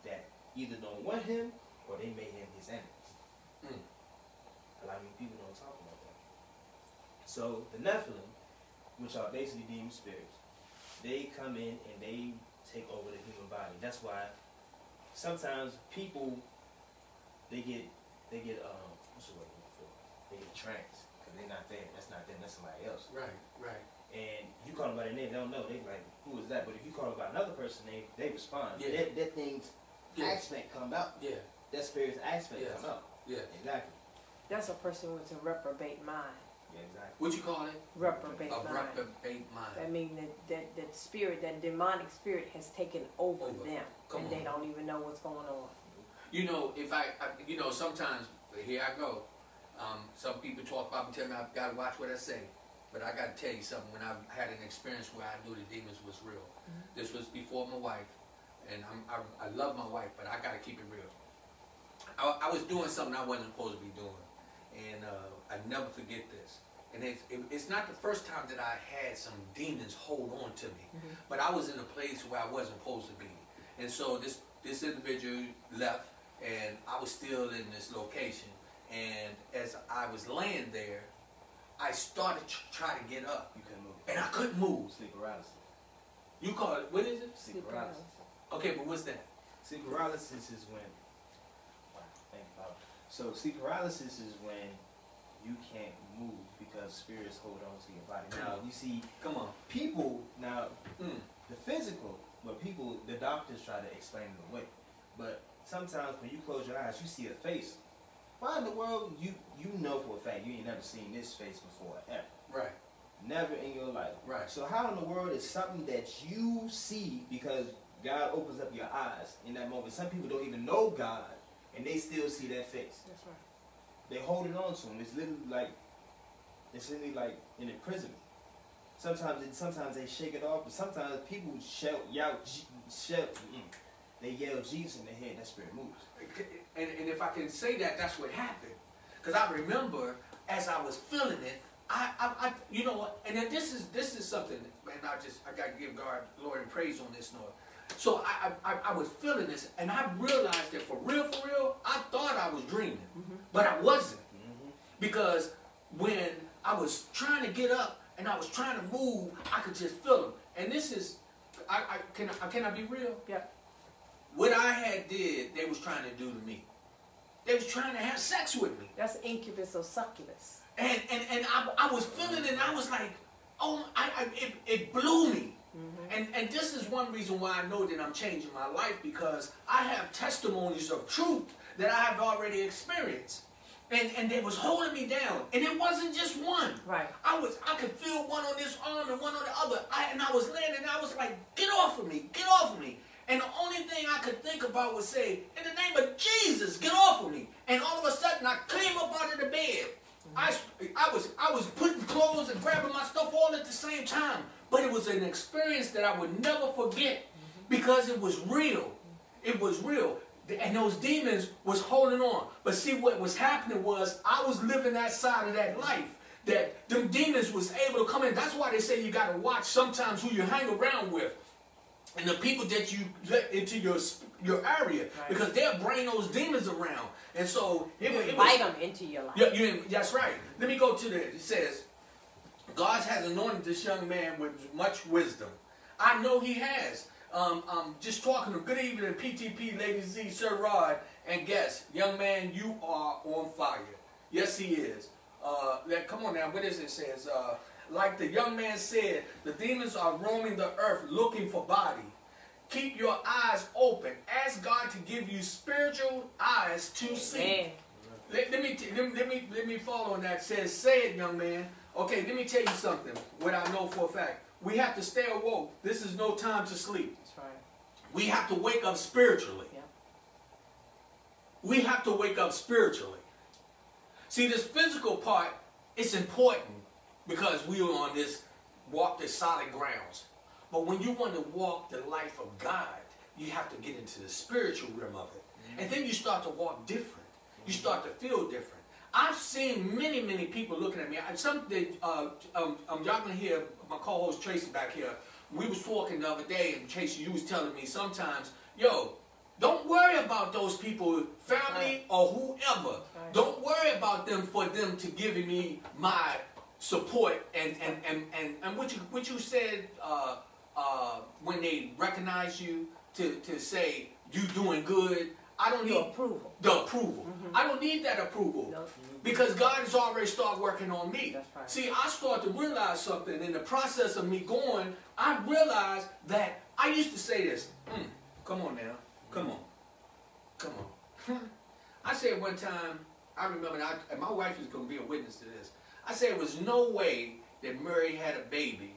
that either don't want him or they made him his enemies. Mm. A lot of people don't talk about that. So the Nephilim, which are basically demon spirits, they come in and they take over the human body. That's why sometimes people they get they get um what's the word for? They get trance because they're not there. That's not them. That's somebody else. Right, right. And you call them by their name, they don't know. They like, who is that? But if you call them by another person's name, they respond. Yeah. That, that thing's Yeah. aspect come out. Yeah, That spirit's aspect Yes. come out. yeah. Exactly. That's a person with a reprobate mind. Yeah, exactly. What you call it? Reprobate A mind. reprobate I mind. mean that, that that spirit, that demonic spirit, has taken over, Over. them, Come and they don't even know what's going on. You know, if I, I you know, sometimes, here I go. Um, some people talk about me, tell me I've got to watch what I say. But I got to tell you something. When I had an experience where I knew the demons was real, this was before my wife, and I'm, I, I love my wife, but I got to keep it real. I, I was doing something I wasn't supposed to be doing, and uh, I never forget this. And it's, it, it's not the first time that I had some demons hold on to me, but I was in a place where I wasn't supposed to be, and so this this individual left, and I was still in this location. And as I was laying there, I started to try to get up, You couldn't move. and I couldn't move. Sleep paralysis. You call it what is it? Sleep paralysis. Okay, but what's that? Sleep paralysis is when. Wow, thank you, Father. So sleep paralysis is when you can't move because spirits hold on to your body. Now you see Come on. people now Mm. the physical, but people the doctors try to explain it away. But sometimes when you close your eyes, you see a face. Why in the world you you know for a fact you ain't never seen this face before ever. Right. Never in your life. Right. So how in the world is something that you see because God opens up your eyes in that moment? Some people don't even know God and they still see that face. That's right. They hold it on to him. It's literally like it's literally like an imprisonment. Sometimes it, sometimes they shake it off, but sometimes people shout, yell, J- shout, mm, they yell Jesus in their head. That spirit moves. And, and if I can say that, that's what happened. Because I remember as I was feeling it, I, I, I, you know what? And then this is this is something, and I just I got to give God glory and praise on this note. So I, I, I- was feeling this, and I realized that for real, for real, I thought I was dreaming, but I wasn't. Mm-hmm. Because when I was trying to get up and I was trying to move, I could just feel them. And this is, I, I can I can I be real? Yep. What I had did, they was trying to do to me. They was trying to have sex with me, That's incubus or succubus. and and and I, I was feeling it, and I was like, oh, I, I it, it blew me. Mm-hmm. And and this is one reason why I know that I'm changing my life because I have testimonies of truth that I have already experienced. And and they was holding me down. And it wasn't just one. Right. I was I could feel one on this arm and one on the other. I, and I was laying and I was like, get off of me, get off of me. And the only thing I could think about was say, in the name of Jesus, get off of me. And all of a sudden I came up out of the bed. I, I was I was putting clothes and grabbing my stuff all at the same time. But it was an experience that I would never forget because it was real. It was real. And those demons was holding on. But see what was happening was I was living that side of that life. That them demons was able to come in. That's why they say you gotta watch sometimes who you hang around with. And the people that you let into your your area. Right. Because they'll bring those demons around. And so it, wa- it was Invite them into your life. yeah, you, that's right. Let me go to the. It says, God has anointed this young man with much wisdom. I know He has. Um, um, just talking to good evening, PTP, Lady Z, Sir Rod, and guest, young man, you are on fire. Yes, he is. Uh, let, come on now, what is it? it says, uh, like the young man said, the demons are roaming the earth looking for body. Keep your eyes open. Ask God to give you spiritual eyes to see. Let, let me t- let, me- let me let me follow on that. Says, say it, young man. Okay, let me tell you something. What I know for a fact, we have to stay awoke. This is no time to sleep. That's right. We have to wake up spiritually. Yeah. We have to wake up spiritually. See, this physical part it's important because we are on this walk this solid grounds. But when you want to walk the life of God, you have to get into the spiritual realm of it. And then you start to walk different. You start to feel different. I've seen many, many people looking at me. I- Some that uh, um, um, y'all can hear my co-host Tracy back here. We was talking the other day, and Tracy, you was telling me sometimes, yo, don't worry about those people, family or whoever. Right. Don't worry about them for them to giving me my support and and and and, and what you what you said uh, uh, when they recognize you to to say you doing good. I don't need approval. the approval. I don't need that approval. No. Because God has already started working on me. Right. See, I start to realize something in the process of me going. I realized that I used to say this. "Mm, come on now, come on, come on. I said one time. I remember, I, and my wife is going to be a witness to this. I said it was no way that Mary had a baby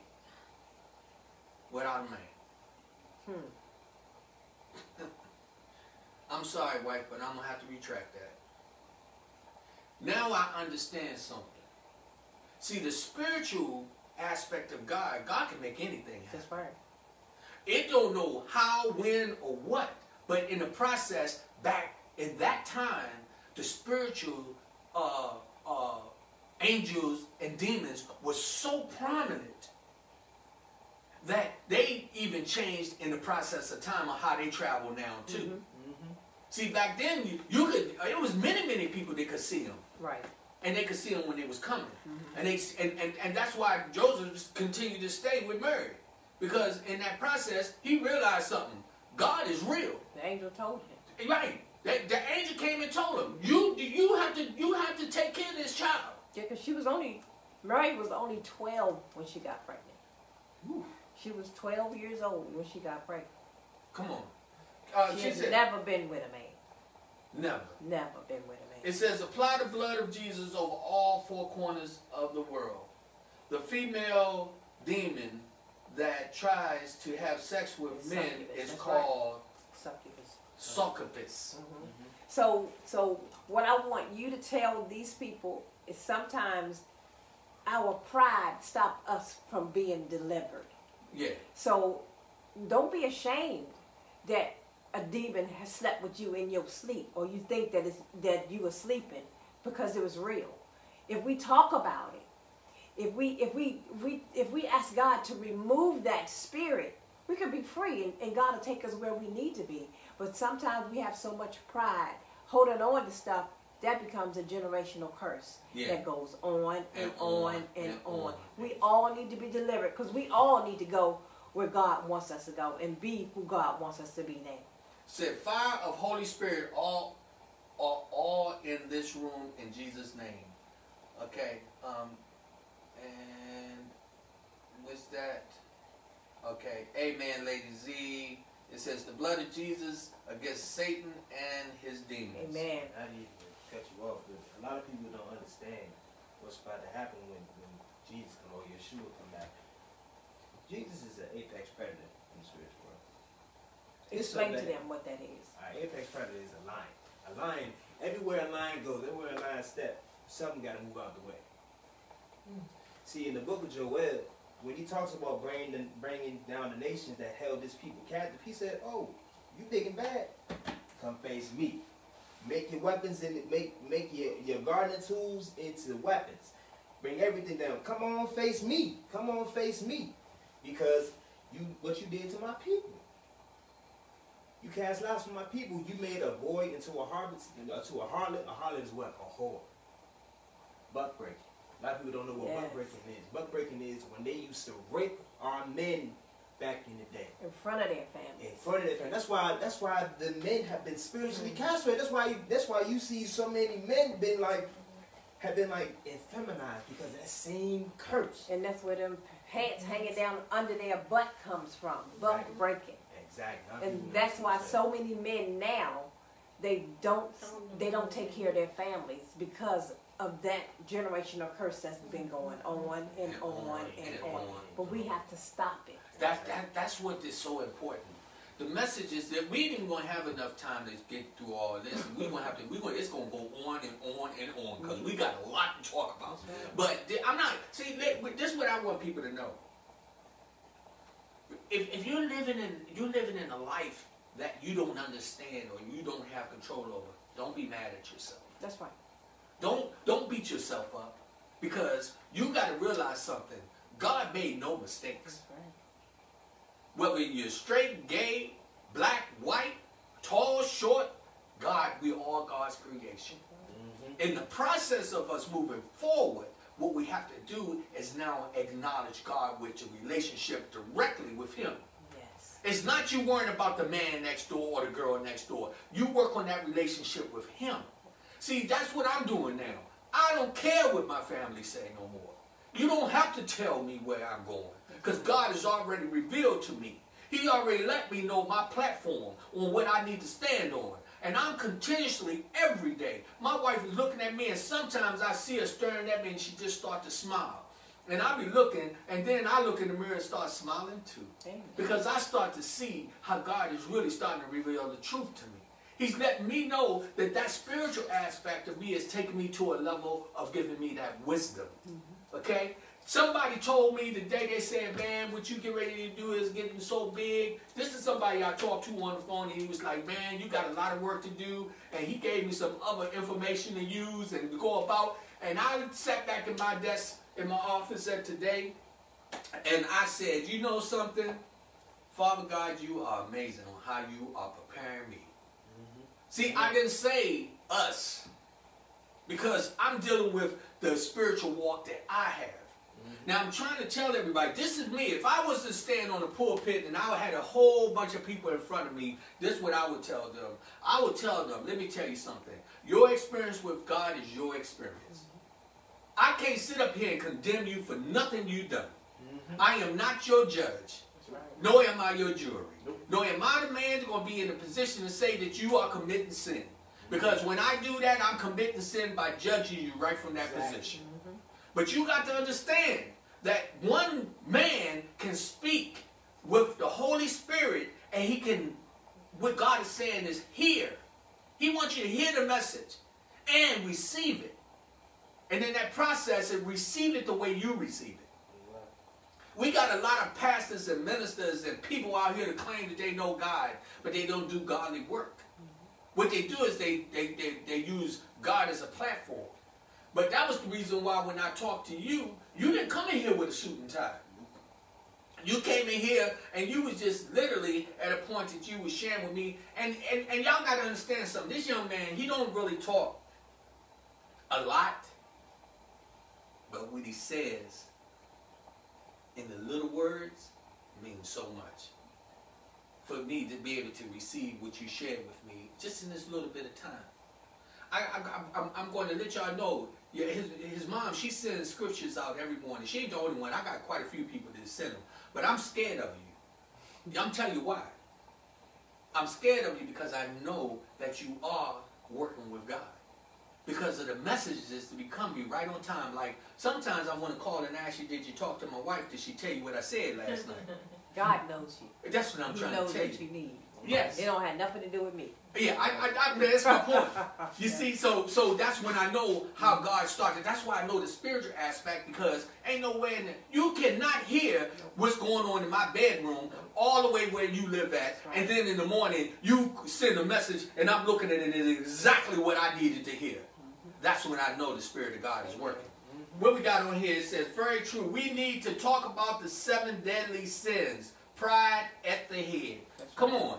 without a man. Hmm. I'm sorry, wife, but I'm gonna have to retract that. Now I understand something. See, the spiritual aspect of God, God can make anything happen. That's right. It don't know how, when, or what, but in the process, back in that time, the spiritual uh, uh, angels and demons was so prominent that they even changed in the process of time of how they travel now too. Mm-hmm. Mm-hmm. See, back then you, you could. It was many, many people that could see them, Right. and they could see them when they was coming, mm-hmm. and they and, and and that's why Joseph continued to stay with Mary, because in that process he realized something. God is real, The angel told him. right? The, the angel came and told him, "You you have to you have to take care of this child." Yeah, because she was only, Mary was only 12 when she got pregnant. She was 12 years old when she got pregnant. Come on, uh, She she said, never been with a man. "Never." Never been with a man. It says, apply the blood of Jesus over all four corners of the world. The female demon that tries to have sex with men Succubus, is that's called Succubus. succubus. So, so what I want you to tell these people is sometimes our pride stop us from being delivered. Yeah, So don't be ashamed that a demon has slept with you in your sleep or you think that it's that you were sleeping because it was real. If we talk about it, if we if we if we if we ask God to remove that spirit, we can be free and, and God will take us where we need to be. But sometimes we have so much pride holding on to stuff that becomes a generational curse Yeah. that goes on and, And on, on and, and on. on. We all need to be delivered because we all need to go where God wants us to go and be who God wants us to be now. said fire of Holy Spirit all are all in this room in Jesus' name. Okay, um, and what's that? Okay. Amen, Lady Z. It says the blood of Jesus against Satan and his demons. Amen. I need to cut you off, but a lot of people don't understand what's about to happen when, when Jesus come or Yeshua come back. Jesus is an apex predator in the spiritual world. It's Explain to them what that is. Our apex predator is a lion. A lion, everywhere a lion goes, everywhere a lion steps, something got to move out the way. Mm. See, in the book of Joel, when he talks about bringing, the, bringing down the nations that held this people captive, he said, "Oh, you and bad? Come face me. Make your weapons and make make your, your gardening tools into weapons. Bring everything down. Come on, face me. Come on, face me, because you what you did to my people." You cast lots for my people. You made a boy into a harlot, to a harlot. A harlot is what? A whore. Buck breaking. A lot of people don't know what buck Yes. breaking is. Buck breaking is when they used to rape our men back in the day In front of their family. in front of their family. That's why. That's why the men have been spiritually mm. castrated. That's why. You, that's why you see so many men been like, have been like effeminized because of that same curse. And that's where them pants hanging down under their butt comes from. Buck Exactly. breaking. Exactly. A lot of And that's why so many men now they don't they don't take care of their families because of that generational curse that's been going on and And on on and and on. on. But we have to stop it. That, that, that's what is so important. The message is that we ain't even gonna have enough time to get through all this. We gonna have to. We gonna. It's gonna go on and on and on because we got a lot to talk about. But I'm not. See, this is what I want people to know. If, if you're living in you're living in a life that you don't understand or you don't have control over, don't be mad at yourself. That's right. Don't don't beat yourself up because you got to realize something. God made no mistakes. Right. Whether you're straight, gay, black, white, tall, short, God, we're all God's creation. Mhm. In the process of us moving forward, what we have to do is now acknowledge God with your relationship directly with Him. Yes. It's not you worrying about the man next door or the girl next door. You work on that relationship with him. See, that's what I'm doing now. I don't care what my family say no more. You don't have to tell me where I'm going because God has already revealed to me. He already let me know my platform on what I need to stand on. And I'm continuously every day. My wife is looking at me and sometimes I see her staring at me and she just start to smile. And I be looking and then I look in the mirror and start smiling too. Amen. Because I start to see how God is really starting to reveal the truth to me. He's letting me know that that spiritual aspect of me is taking me to a level of giving me that wisdom. Mm-hmm. Okay? Somebody told me the day they said, man, what you get ready to do is getting so big. This is somebody I talked to on the phone and he was like, man, you got a lot of work to do. And he gave me some other information to use and to go about. And I sat back in my desk in my office at today and I said, you know something? Father God, you are amazing on how you are preparing me. See, I didn't say us because I'm dealing with the spiritual walk that I have. Mm-hmm. Now I'm trying to tell everybody, this is me. If I was to stand on a pulpit and I had a whole bunch of people in front of me, this is what I would tell them. I would tell them, let me tell you something. Your experience with God is your experience. Mm-hmm. I can't sit up here and condemn you for nothing you've done. Mm-hmm. I am not your judge. Nor am I your jury. Nor am I the man going to be in a position to say that you are committing sin. Because when I do that, I'm committing sin by judging you right from that Exactly. position. But you got to understand that one man can speak with the Holy Spirit and he can, what God is saying is hear. He wants you to hear the message and receive it. And in that process, and receive it the way you receive it. We got a lot of pastors and ministers and people out here to claim that they know God, but they don't do godly work. What they do is they, they, they, they use God as a platform. But that was the reason why when I talked to you, you didn't come in here with a and tie. You came in here and you was just literally at a point that you was sharing with me. And, and, and y'all got to understand something. This young man, he don't really talk a lot. But what he says in the little words means so much. For me to be able to receive what you shared with me just in this little bit of time. I, I, I'm, I'm going to let y'all know, yeah, his, his mom, she sends scriptures out every morning. She ain't the only one. I got quite a few people that send them. But I'm scared of you I'm telling you why. I'm scared of you because I know that you are working with God. Because of the messages to become you right on time. Like sometimes I want to call and ask you, did you talk to my wife? Did she tell you what I said last night? God knows you. That's what I'm He trying knows to tell what you. you need. Yes. It don't have nothing to do with me. Yeah, I, I, I, that's my point. You see, so so that's when I know how God started. That's why I know the spiritual aspect because ain't no way in the, you cannot hear what's going on in my bedroom all the way where you live at, and then in the morning you send a message and I'm looking at it and it's exactly what I needed to hear. That's when I know the spirit of God is working. What we got on here it says very true. We need to talk about the seven deadly sins. Pride at the head. Come on.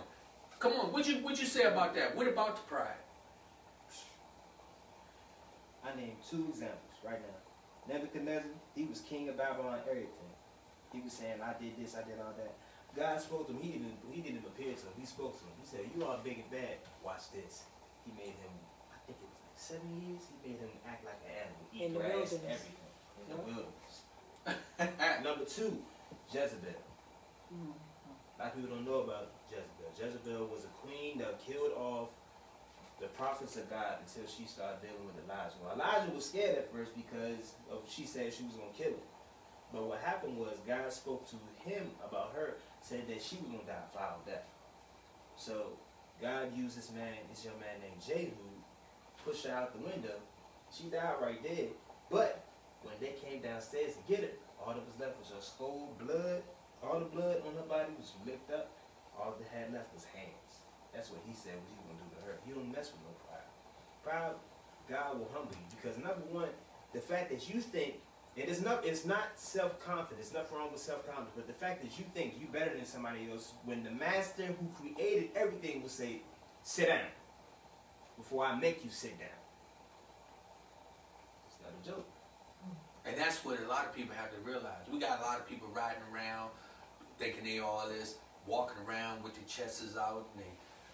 Come on, what you what you say about that? What about the pride? I named two examples right now. Nebuchadnezzar, he was king of Babylon, everything. He was saying, I did this, I did all that. God spoke to him. He didn't. He didn't appear to him. He spoke to him. He said, "You are big and bad. Watch this." He made him. I think it was like seven years. He made him act like an animal, eat In the grass, wilderness. everything in the wilderness. Number two, Jezebel. Mm. A lot of people don't know about Jezebel. Jezebel was a queen that killed off the prophets of God until she started dealing with Elijah. Well, Elijah was scared at first because of she said she was going to kill him. But what happened was God spoke to him about her, said that she was going to die a foul death. So God used this man, this young man named Jehu, pushed her out the window. She died right there. But when they came downstairs to get her, all that was left was her skull, blood. All the blood on her body was licked up. All they had left was hands. That's what he said what he was gonna do to her. He don't mess with no pride. Pride, God will humble you because number one, the fact that you think it is not it's not self-confidence, It's nothing wrong with self-confidence, but the fact that you think you're better than somebody else when the master who created everything will say, sit down before I make you sit down. It's not a joke. And that's what a lot of people have to realize. We got a lot of people riding around thinking they all this, walking around with their chests out and they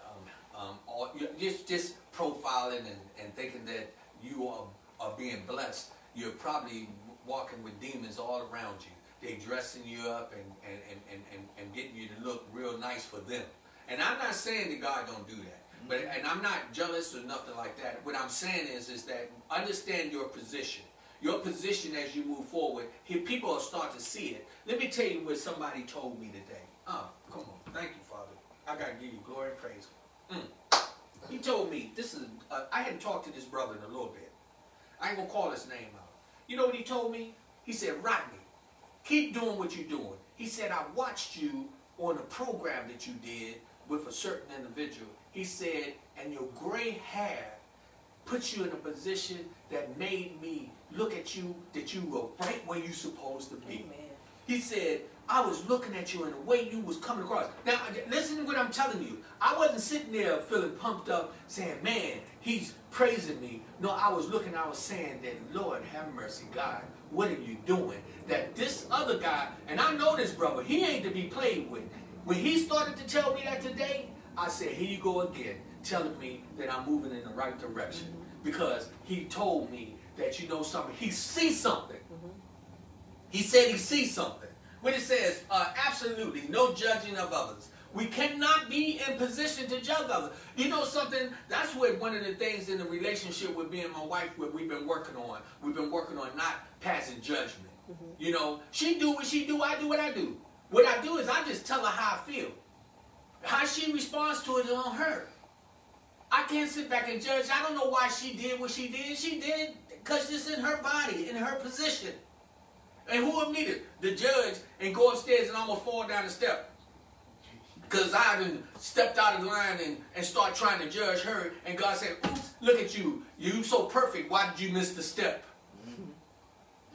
um, um, all, just just profiling and, and thinking that you are, are being blessed. You're probably walking with demons all around you. They're dressing you up and, and, and, and, and, and getting you to look real nice for them. And I'm not saying that God don't do that. But and I'm not jealous or nothing like that. What I'm saying is is that understand your position. Your position as you move forward, people will start to see it. Let me tell you what somebody told me today. Oh, come on. Thank you, Father. I gotta give you glory and praise. Mm. He told me this is. Uh, I hadn't talked to this brother in a little bit. I ain't gonna call his name out. You know what he told me? He said, Rodney, keep doing what you're doing. He said, I watched you on a program that you did with a certain individual. He said, and your gray hair put you in a position that made me look at you that you were right where you supposed to be. Amen. He said, I was looking at you in the way you was coming across. Now, listen to what I'm telling you. I wasn't sitting there feeling pumped up saying, man, he's praising me. No, I was looking, I was saying that, Lord, have mercy, God. What are you doing? That this other guy, and I know this brother, he ain't to be played with. When he started to tell me that today, I said, here you go again, telling me that I'm moving in the right direction. Mm-hmm. Because he told me that, you know something, he sees something. Mm-hmm. He said he sees something. When it says, uh, absolutely no judging of others. We cannot be in position to judge others. You know something? That's what one of the things in the relationship with me and my wife, what we've been working on. We've been working on not passing judgment. Mm-hmm. You know, she do what she do, I do what I do. What I do is I just tell her how I feel. How she responds to it is on her. I can't sit back and judge. I don't know why she did what she did. She did because it's in her body, in her position. And who would meet it? The judge and go upstairs and almost fall down the step. Because I done stepped out of line and, and start trying to judge her. And God said, oops, look at you. You so perfect. Why did you miss the step? Mm-hmm.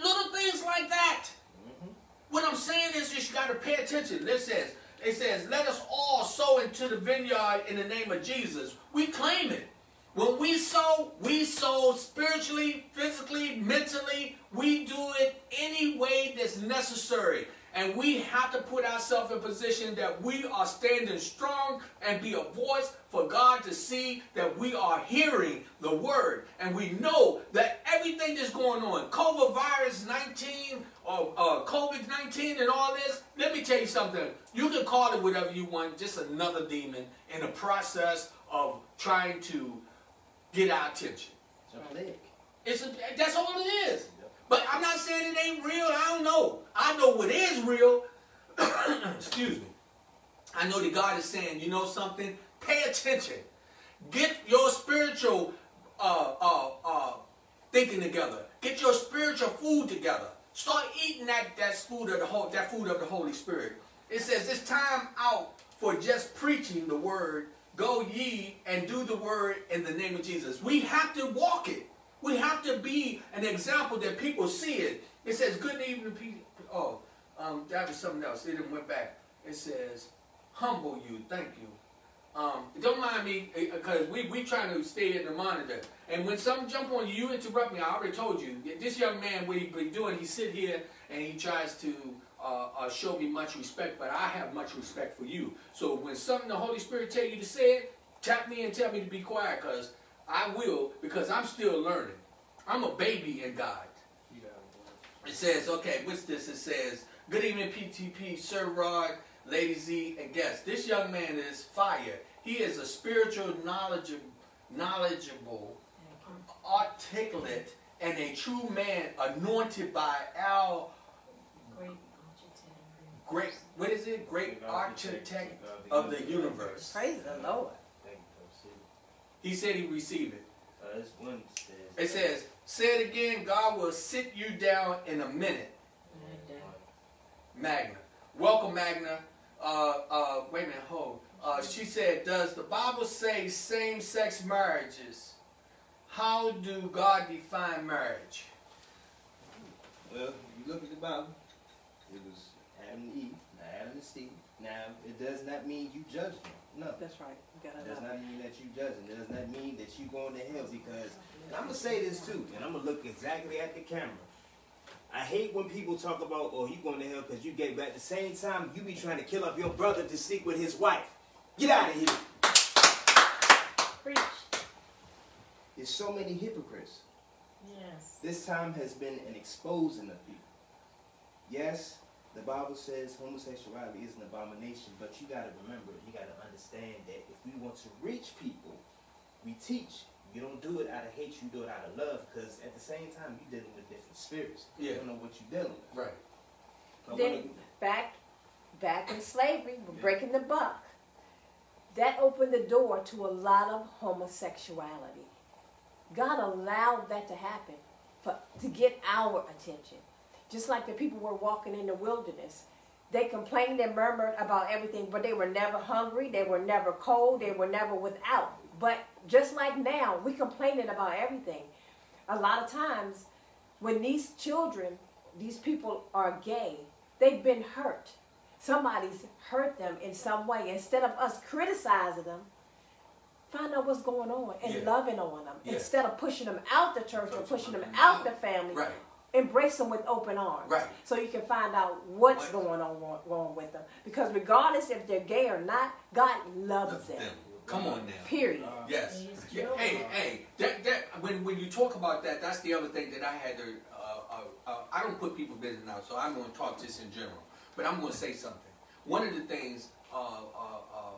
Little things like that. Mm-hmm. What I'm saying is just you got to pay attention. It says, it says, let us all sow into the vineyard in the name of Jesus. We claim it. When we sow, we sow spiritually, physically, mentally. We do it any way that's necessary. And we have to put ourselves in position that we are standing strong and be a voice for God to see that we are hearing the word. And we know that everything that's going on, COVID virus 19 or uh, COVID 19 and all this, let me tell you something. You can call it whatever you want, just another demon in the process of trying to get our attention. It's a plague. It's a, that's all it is. But I'm not saying it ain't real. I don't know. I know what is real. Excuse me. I know that God is saying, you know something? Pay attention. Get your spiritual uh, uh, uh, thinking together. Get your spiritual food together. Start eating that, that food of the whole, that food of the Holy Spirit. It says it's time out for just preaching the word. Go ye and do the word in the name of Jesus. We have to walk it. We have to be an example that people see it. It says, good evening, people. Oh, um, that was something else. It went back. It says, humble you. Thank you. Um, don't mind me, because we we trying to stay in the monitor. And when something jump on you, you interrupt me. I already told you. This young man, what he be doing, he sit here and he tries to uh, uh, show me much respect, but I have much respect for you. So when something the Holy Spirit tell you to say it, tap me and tell me to be quiet, because I will, because I'm still learning. I'm a baby in God. It says, okay, what's this? It says, good evening, PTP, Sir Rod, Lady Z, and guests. This young man is fire. He is a spiritual, knowledgeable, knowledgeable, articulate, and a true man anointed by our great, great what is it? Great architect of the universe. Praise the Lord. Thank you, Coach C. He said he received it. Uh, this one says. It says, say it again, God will sit you down in a minute. Magna. Welcome, Magna. Uh, uh, wait a minute, hold. Uh, she said, does the Bible say same-sex marriages? How do God define marriage? Well, you look at the Bible, it was Adam and Eve, not Adam and Steve. Now, it does not mean you judge them. No. That's right. You It gotta does not mean that you judge them. It does not mean that you going to hell because, and I'm going to say this too, and I'm going to look exactly at the camera. I hate when people talk about, oh, you going to hell because you gay, but at the same time, you be trying to kill up your brother to sleep with his wife. Get out of here. Preach. There's so many hypocrites. Yes. This time has been an exposing of people. Yes, the Bible says homosexuality is an abomination, but you got to remember, you got to understand that if we want to reach people, we teach. You don't do it out of hate, you do it out of love, because at the same time, you're dealing with different spirits. Yeah. You don't know what you're dealing with. Right. But Then when- back, back in slavery, we're breaking the buck. That opened the door to a lot of homosexuality. God allowed that to happen for, to get our attention. Just like the people were walking in the wilderness. They complained and murmured about everything, but they were never hungry, they were never cold, they were never without. But just like now, we complaining about everything. A lot of times, when these children, these people are gay, they've been hurt. Somebody's hurt them in some way. Instead of us criticizing them, find out what's going on and Yeah. loving on them. Yeah. Instead of pushing them out the church or pushing them out the family, Right. embrace them with open arms. Right. So you can find out what's What? going on wrong, wrong with them. Because regardless if they're gay or not, God loves Love them. them. Come on now. Period. Yes. Yes, Yeah. Hey, hey. That, that, when, when you talk about that, that's the other thing that I had to. Uh, uh, uh, I don't put people business out, so I'm going to talk just in general. But I'm going to say something. One of the things. Uh, uh, uh,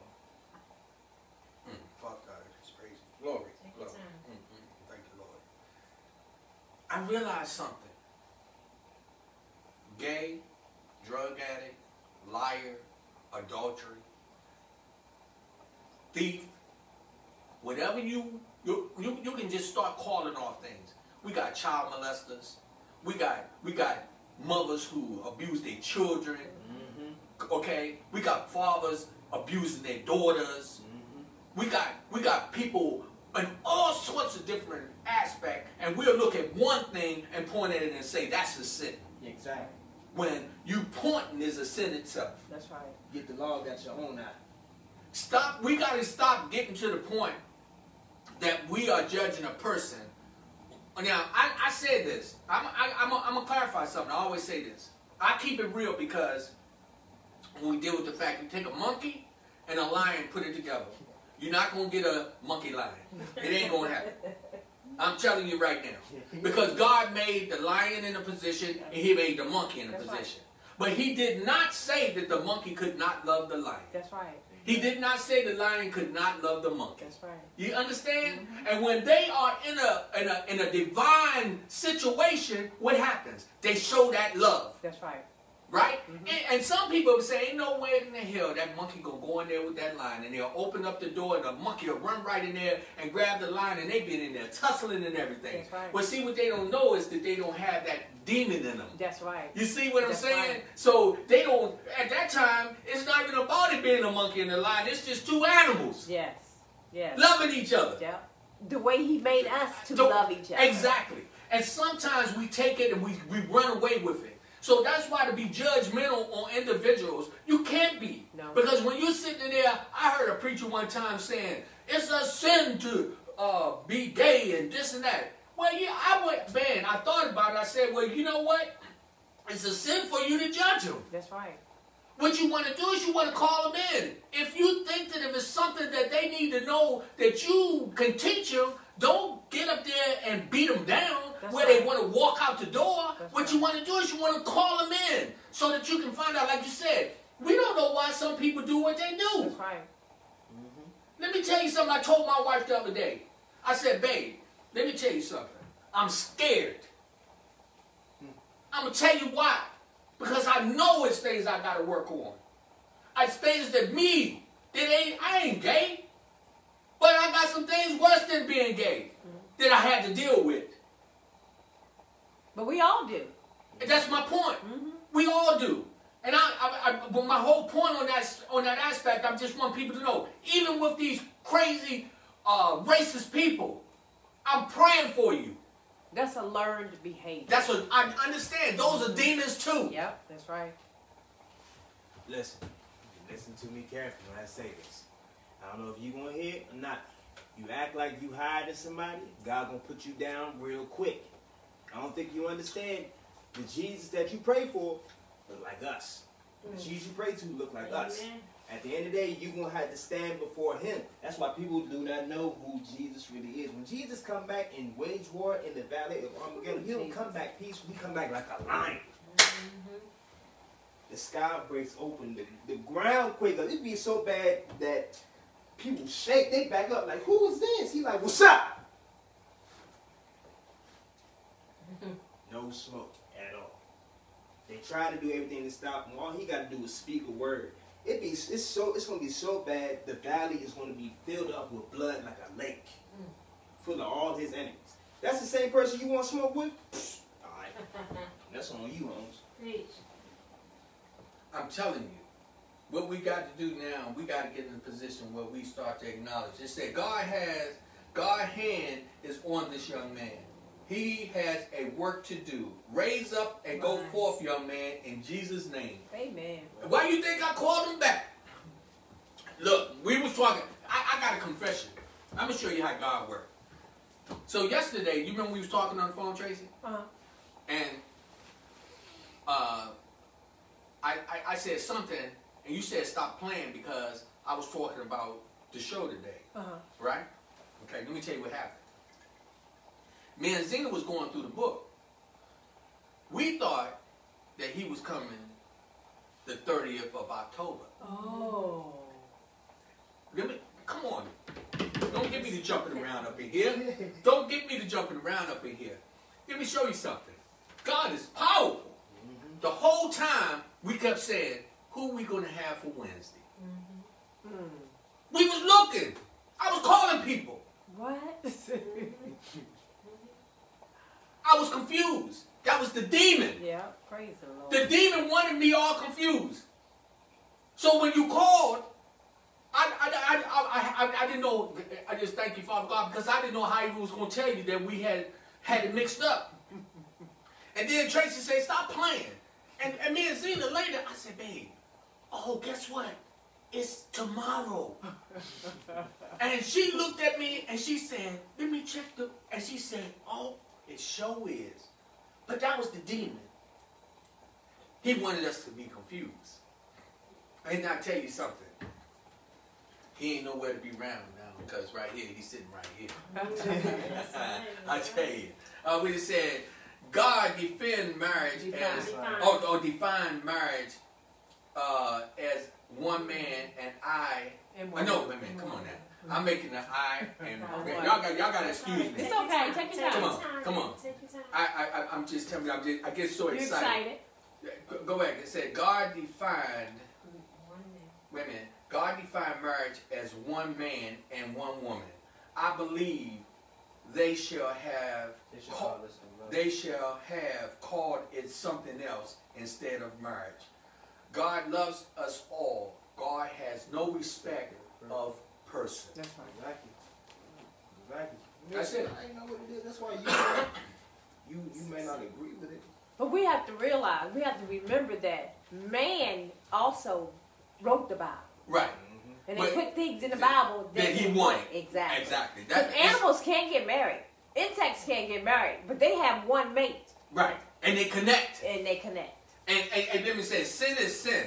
mm, fuck God, it's crazy. Glory. glory. Mm, mm, thank you, Lord. I realized something. Gay, drug addict, liar, adultery, thief, whatever you you, you you can just start calling off things. We got child molesters. We got we got mothers who abuse their children. Mm-hmm. Okay, we got fathers abusing their daughters. Mm-hmm. We got we got people in all sorts of different aspects, and we'll look at one thing and point at it and say that's a sin. Exactly. When you pointing is a sin itself. That's right. Get the law, got your own eye. Stop. We got to stop getting to the point that we are judging a person. Now, I, I said this. I'm, I, I'm, I'm gonna clarify something. I always say this. I keep it real because when we deal with the fact you take a monkey and a lion, put it together, you're not gonna get a monkey lion. It ain't gonna happen. I'm telling you right now. Because God made the lion in a position and He made the monkey in a That's right. position. But he did not say that the monkey could not love the lion. That's right. He did not say the lion could not love the monkey. That's right. You understand? Mm-hmm. And when they are in a, in a in a divine situation, what happens? They show that love, That's right. Right? Mm-hmm. And, and some people say, "Ain't no way in the hell that monkey gonna go in there with that lion." And they'll open up the door, and the monkey will run right in there and grab the lion, and they been in there tussling and everything. That's right. But see, what they don't know is that they don't have that demon in them. That's right. You see what I'm saying? right. So they don't. At that time, it's not even about it being a monkey and a lion. It's just two animals Yes. Yes. loving each other. Yeah. The way he made us to Don't- love each other. Exactly. And sometimes we take it and we, we run away with it. So that's why to be judgmental on individuals, you can't be. No. Because when you're sitting there, I heard a preacher one time saying, it's a sin to uh, be gay and this and that. Well, yeah, I went, man, I thought about it. I said, well, you know what? It's a sin for you to judge them. That's right. What you want to do is you want to call them in. If you think that if it's something that they need to know that you can teach them, don't get up there and beat them down That's where right. they want to walk out the door. That's what right. you want to do is you want to call them in so that you can find out, like you said, we don't know why some people do what they do. That's right. Mm-hmm. Let me tell you something I told my wife the other day. I said, babe, let me tell you something. I'm scared. I'm going to tell you why. Because I know it's things I got to work on. It's things that me, that ain't, I ain't gay. But I got some things worse than being gay mm-hmm. that I had to deal with. But we all do. And that's my point. Mm-hmm. We all do. And I, I, I, but my whole point on that on that aspect, I just want people to know, even with these crazy uh, racist people, I'm praying for you. That's a learned behavior. That's what I understand. Those are demons too. Yep. That's right. Listen, listen to me carefully when I say this. I don't know if you gonna hear it or not. You act like you hiding somebody, God gonna put you down real quick. I don't think you understand. The Jesus that you pray for look like us. The mm. Jesus you pray to look like us. At the end of the day, you're gonna have to stand before him. That's why people do not know who Jesus really is. When Jesus come back and wage war in the valley of Armageddon, he don't come back peaceful, he come back like a lion. Mm-hmm. The sky breaks open, the, the ground quakes. It be so bad that people shake, they back up like, who is this? He like, what's up? No smoke at all. They try to do everything to stop him. All he got to do is speak a word. It be it's so it's gonna be so bad. The valley is gonna be filled up with blood like a lake, full of all his enemies. That's the same person you want to smoke with. Pfft, All right, that's on you, Holmes. I'm telling you, what we got to do now, we got to get in a position where we start to acknowledge. It said God has, God's hand is on this young man. He has a work to do. Raise up and go forth, young man, in Jesus' name. Amen. Why do you think I called him back? Look, we was talking. I, I got a confession. I'm gonna show you how God works. So yesterday, you remember we was talking on the phone, Tracy, Uh-huh. and uh, I, I I said something, and you said stop playing because I was talking about the show today, Uh-huh. right? Okay, let me tell you what happened. Me and Zena was going through the book. We thought that he was coming the 30th of October. Oh. Let me, come on. Don't get me to jumping around up in here. Don't get me to jumping around up in here. Let me show you something. God is powerful. The whole time we kept saying, who we gonna have for Wednesday? Hmm. We was looking. I was calling people. What? I was confused. That was the demon. yeah. Praise the Lord. The demon wanted me all confused. So when you called, I, I, I, I, I, I didn't know. I just thank you, Father God, because I didn't know how he was going to tell you that we had had it mixed up. And then Tracy said, "Stop playing." And, and me and Zena later, I said, "Babe, oh, guess what? It's tomorrow." and she looked at me and she said, "Let me check the." And she said, "Oh, it sure is." But that was the demon. He wanted us to be confused. And I tell you something. He ain't nowhere to be around now because right here, he's sitting right here. I tell you. Uh, we just said, God defend marriage Define. as Define. or, or define marriage uh, as one man and I. And Uh, one no, woman. wait a minute, come on now. I'm making an I and Right. y'all got y'all got to excuse me. It's okay, take your Take time. Come on, come on. Take your time. I, I I- I'm just telling you, I'm just, I get so You're excited. excited. Go- Go back. It said God defined. One minute. Wait a minute. God defined marriage as one man and one woman. I believe they shall have They should call this a love. they shall have called it something else instead of marriage. God loves us all. God has no respect of person. That's right. Exactly. Exactly. That's it. I ain't know what it is. That's why you you you may not agree with it. But we have to realize, we have to remember that man also wrote the Bible. Right. Mm-hmm. And But- they put things in the Bible That he wanted. Exactly. Exactly. Because animals can't get married. Insects can't get married, but they have one mate right. And they connect. and they connect. And, and, and let me say, sin is sin.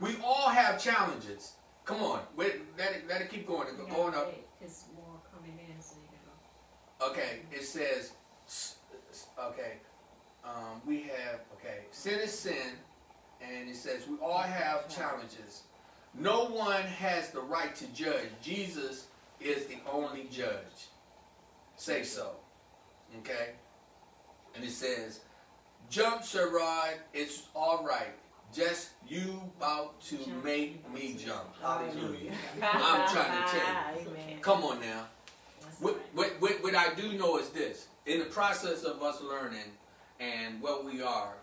We all have challenges. Come on, wait, let it, let it keep going. Going up. 'cause more coming in, so you. Okay, it says, okay, um, we have, okay, sin is sin, and it says we all have challenges. No one has the right to judge. Jesus is the only judge. Say so. Okay? And it says, jump, Sir Rod, it's all right. Just you about to Jump. make me jump. Hallelujah. I'm trying to tell you. Amen. Come on now. What, what, what, what I do know is this. In the process of us learning and what we are,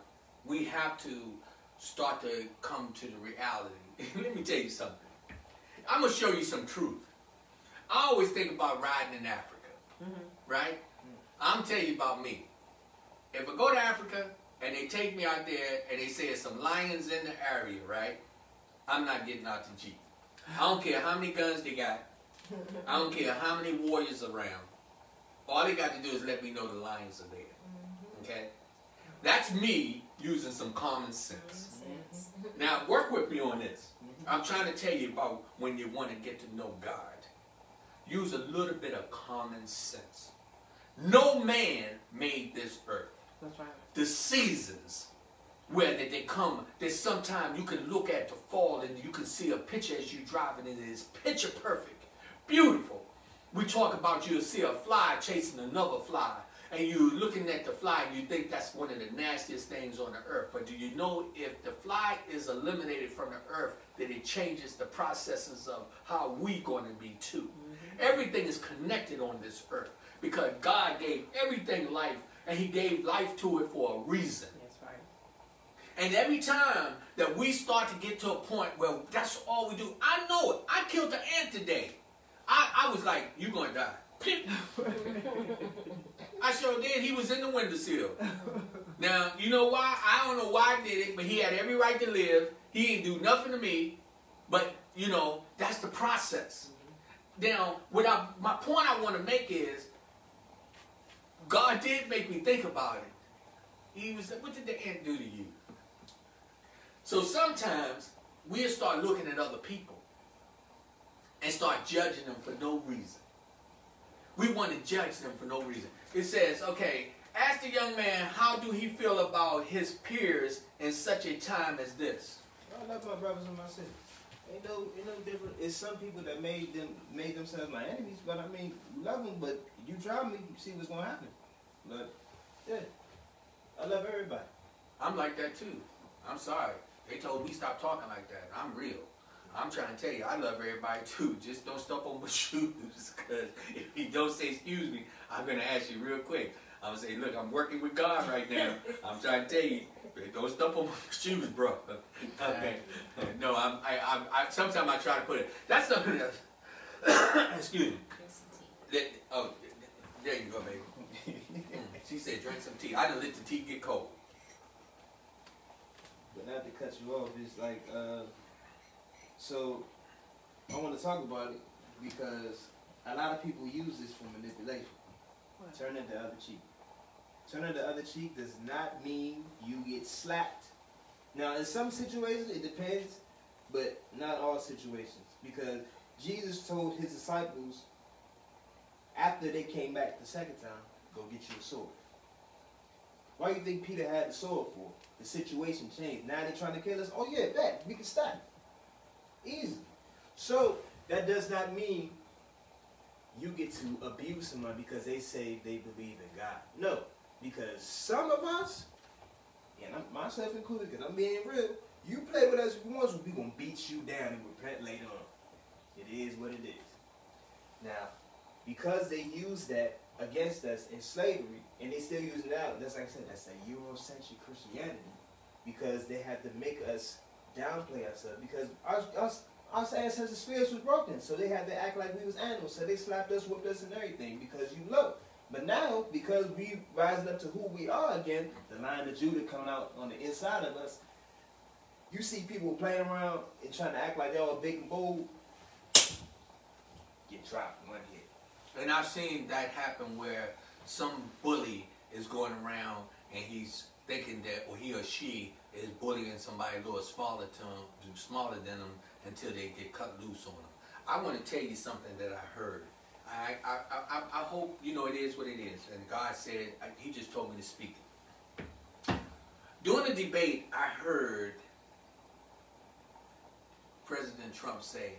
we have to start to come to the reality. Let me tell you something. I'm going to show you some truth. I always think about riding in Africa, mm-hmm. right? I'm telling you about me. If I go to Africa and they take me out there and they say there's some lions in the area, right? I'm not getting out the Jeep. I don't care how many guns they got. I don't care how many warriors around. All they got to do is let me know the lions are there. Mm-hmm. Okay? That's me using some common sense. Sense. Now, work with me on this. Mm-hmm. I'm trying to tell you about when you want to get to know God. Use a little bit of common sense. No man made this earth. That's right. The seasons where they, they come, there's sometimes you can look at the fall and you can see a picture as you're driving and it's picture perfect, beautiful. We talk about you'll see a fly chasing another fly and you're looking at the fly and you think that's one of the nastiest things on the earth. But do you know if the fly is eliminated from the earth, that it changes the processes of how we going to be too. Mm-hmm. Everything is connected on this earth because God gave everything life and he gave life to it for a reason. That's right. And every time that we start to get to a point where that's all we do, I know it. I killed the ant today. I, I was like, you're gonna die. I sure did. He was in the windowsill. Now, you know why? I don't know why I did it, but he had every right to live. He didn't do nothing to me. But, you know, that's the process. Mm-hmm. Now, what I, my point I want to make is, God did make me think about it. He was what did the ant do to you? So sometimes we'll start looking at other people and start judging them for no reason. We want to judge them for no reason. It says, okay, ask the young man, how do he feel about his peers in such a time as this? I love my brothers and my sisters. Ain't no, ain't no different. It's some people that made them made themselves my enemies, but I mean, love them. But you try me, you see what's gonna happen. But yeah, I love everybody. I'm like that too. I'm sorry. They told me stop talking like that. I'm real. I'm trying to tell you, I love everybody too. Just don't step on my shoes. Because if you don't say excuse me, I'm to ask you real quick. I'm going to say, look, I'm working with God right now. I'm trying to tell you, don't step on my shoes, bro. Okay. No, I'm, I, I, I, sometimes I try to put it. That's something that, excuse me. Drink some tea. That, oh, there you go, baby. She said, drink some tea. I done let the tea get cold. But not to cut you off, it's like, uh, so I want to talk about it because a lot of people use this for manipulation. Turning the other cheek. Turning the other cheek does not mean you get slapped. Now, in some situations, it depends, but not all situations. Because Jesus told his disciples after they came back the second time, go get you a sword. Why do you think Peter had the sword for? The situation changed. Now they're trying to kill us. Oh yeah, that we can stop. Easy. So that does not mean you get to abuse someone because they say they believe in God. No, because some of us, and I'm myself included, because I'm being real, you play with us once, we gonna beat you down and repent later on. It is what it is. Now, because they use that against us in slavery, and they still use it now, that's like I said, that's a Eurocentric Christianity, because they have to make us downplay ourselves, because us, our, our ancestors' spirits was broken, so they had to act like we was animals, so they slapped us, whooped us, and everything, because you low. But now, because we rising up to who we are again, the line of Judah coming out on the inside of us, you see people playing around and trying to act like they're all big and bold, get dropped one hit. And I've seen that happen where some bully is going around and he's thinking that, or he or she is bullying somebody a little smaller to him, smaller than them, until they get cut loose on them. I want to tell you something that I heard. I, I, I, I hope you know it is what it is. And God said, He just told me to speak it. During the debate, I heard President Trump say,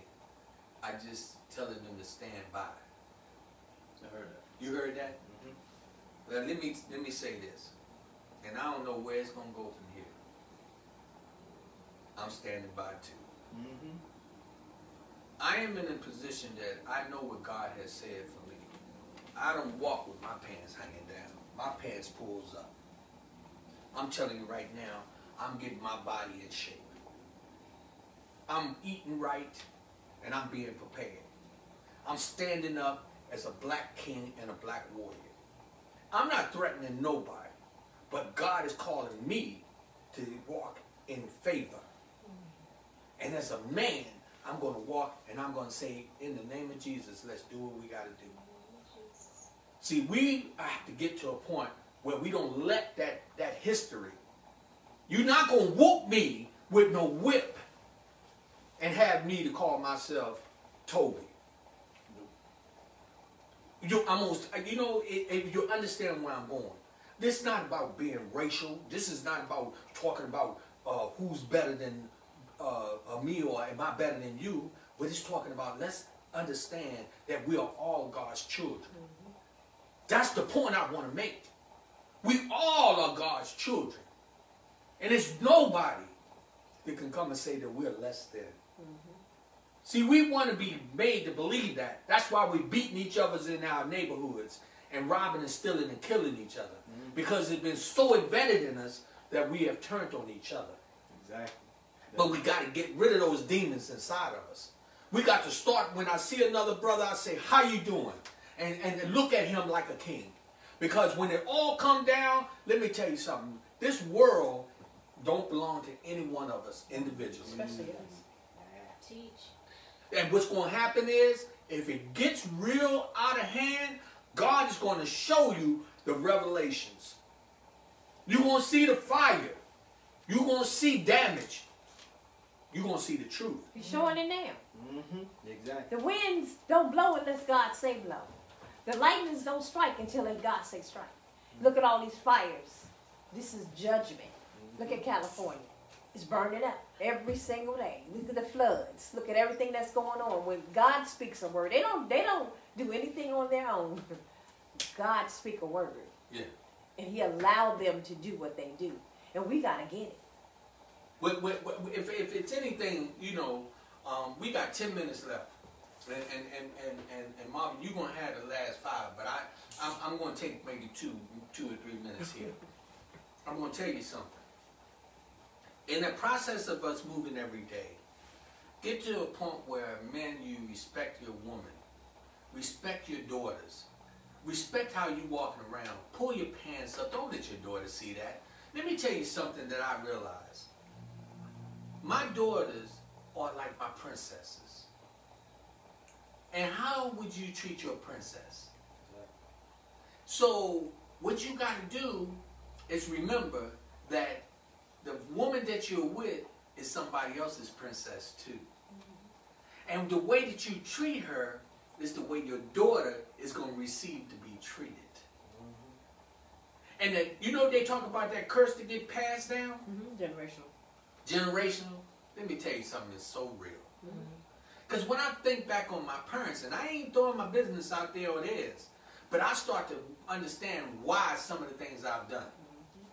I just telling them to stand by. I heard that. You heard that? Mm-hmm. Now let me let me say this, and I don't know where it's gonna go from here. I'm standing by too. Mm-hmm. I am in a position that I know what God has said for me. I don't walk with my pants hanging down. My pants pulls up. I'm telling you right now, I'm getting my body in shape. I'm eating right, and I'm being prepared. I'm standing up as a black king and a black warrior. I'm not threatening nobody, but God is calling me to walk in favor. And as a man, I'm going to walk and I'm going to say, in the name of Jesus, let's do what we got to do. See, we have to get to a point where we don't let that, that history. You're not going to whoop me with no whip and have me to call myself Toby. You almost, you know, you understand where I'm going. This is not about being racial. This is not about talking about uh, who's better than uh, me or am I better than you. We're just talking about let's understand that we are all God's children. Mm-hmm. That's the point I want to make. We all are God's children. And it's nobody that can come and say that we're less than. Mm-hmm. See, we want to be made to believe that. That's why we're beating each other in our neighborhoods and robbing and stealing and killing each other. Mm-hmm. Because it's been so embedded in us that we have turned on each other. Exactly. But we got to get rid of those demons inside of us. We got to start, when I see another brother, I say, how you doing? And, and look at him like a king. Because when it all come down, let me tell you something. This world don't belong to any one of us individually. Especially us. Teach. And what's going to happen is, if it gets real out of hand, God is going to show you the revelations. You're going to see the fire. You're going to see damage. You're going to see the truth. He's showing it now. Mm-hmm. Exactly. The winds don't blow unless God say blow. The lightnings don't strike until God say strike. Look at all these fires. This is judgment. Look at California. It's burning up every single day. Look at the floods. Look at everything that's going on. When God speaks a word, they don't they don't do anything on their own. God speak a word. Yeah. And he allowed them to do what they do. And we gotta get it. But, but, but if, if it's anything, you know, um, we got 10 minutes left. And, and, and, and, and, and Marvin, you're going to have the last five, but I, I'm, I'm going to take maybe two, two or three minutes here. I'm going to tell you something. In the process of us moving every day, get to a point where men, you respect your woman, respect your daughters, respect how you walking around, pull your pants up, don't let your daughter see that. Let me tell you something that I realized. My daughters are like my princesses. And how would you treat your princess? So, what you got to do is remember that the woman that you're with is somebody else's princess too. And the way that you treat her is the way your daughter is going to receive to be treated. And then you know they talk about that curse to get passed down, Mm-hmm. Generational. Generational. Let me tell you something that's so real. Mm-hmm. Because when I think back on my parents, and I ain't throwing my business out there or theirs, but I start to understand why some of the things I've done. Mm-hmm.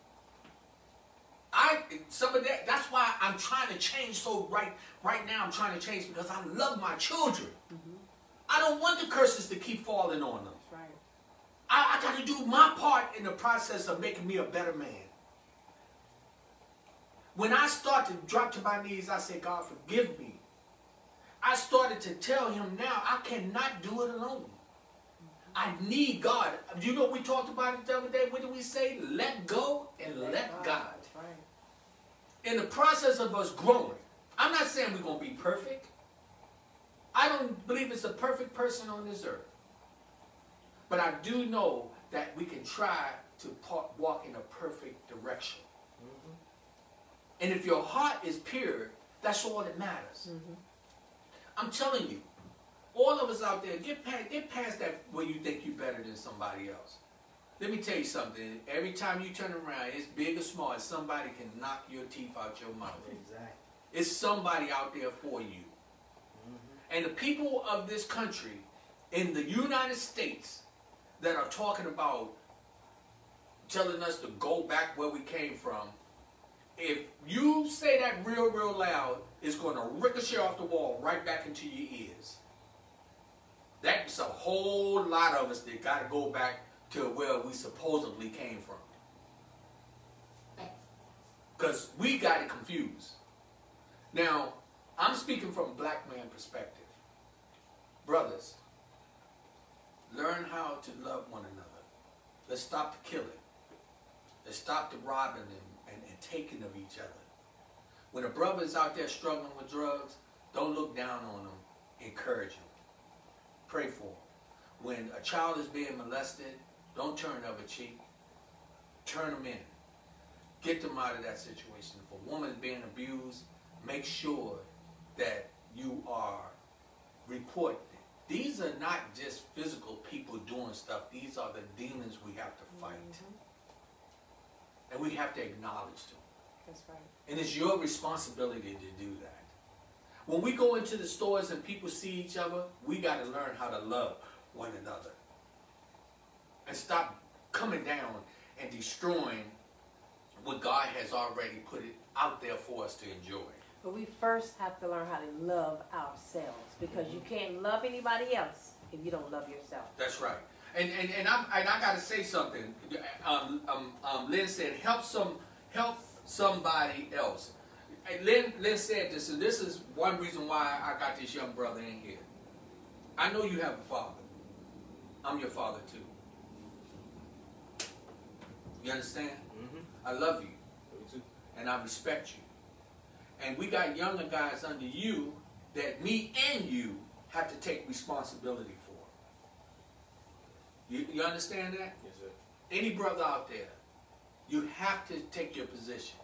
I some of that. That's why I'm trying to change. So right right now, I'm trying to change because I love my children. Mm-hmm. I don't want the curses to keep falling on them. Right. I, I got to do my part in the process of making me a better man. When I start to drop to my knees, I say, God, forgive me. I started to tell him now, I cannot do it alone. I need God. Do you know, we talked about it the other day. What did we say? Let go and let, God. That's right. In the process of us growing, I'm not saying we're going to be perfect. I don't believe it's a perfect person on this earth. But I do know that we can try to walk in a perfect direction. And if your heart is pure, that's all that matters. Mm-hmm. I'm telling you, all of us out there, get past, get past that where you think you're better than somebody else. Let me tell you something. Every time you turn around, it's big or small, somebody can knock your teeth out your mouth. Exactly. It's somebody out there for you. Mm-hmm. And the people of this country in the United States that are talking about telling us to go back where we came from, if you say that real, real loud, it's going to ricochet off the wall right back into your ears. That's a whole lot of us that got to go back to where we supposedly came from. Because we got it confused. Now, I'm speaking from a black man perspective. Brothers, learn how to love one another. Let's stop the killing. Let's stop the robbing and, and, taking of each other. When a brother is out there struggling with drugs, don't look down on them. Encourage him. Pray for him. When a child is being molested, don't turn the other cheek. Turn them in. Get them out of that situation. If a woman is being abused, make sure that you are reporting it. These are not just physical people doing stuff. These are the demons we have to fight. Mm-hmm. And we have to acknowledge them. That's right. And it's your responsibility to do that. When we go into the stores and people see each other, we got to learn how to love one another. And stop coming down and destroying what God has already put it out there for us to enjoy. But we first have to learn how to love ourselves because you mm-hmm. can't love anybody else if you don't love yourself. That's right. And and, and I and I gotta say something. Um, um, um, Lynn said, help some help somebody else. And Lynn Lynn said this, and this is one reason why I got this young brother in here. I know you have a father. I'm your father too. You understand? Mm-hmm. I love you too. and I respect you. And we got younger guys under you that me and you have to take responsibility. You, you understand that? Yes, sir. Any brother out there, you have to take your position.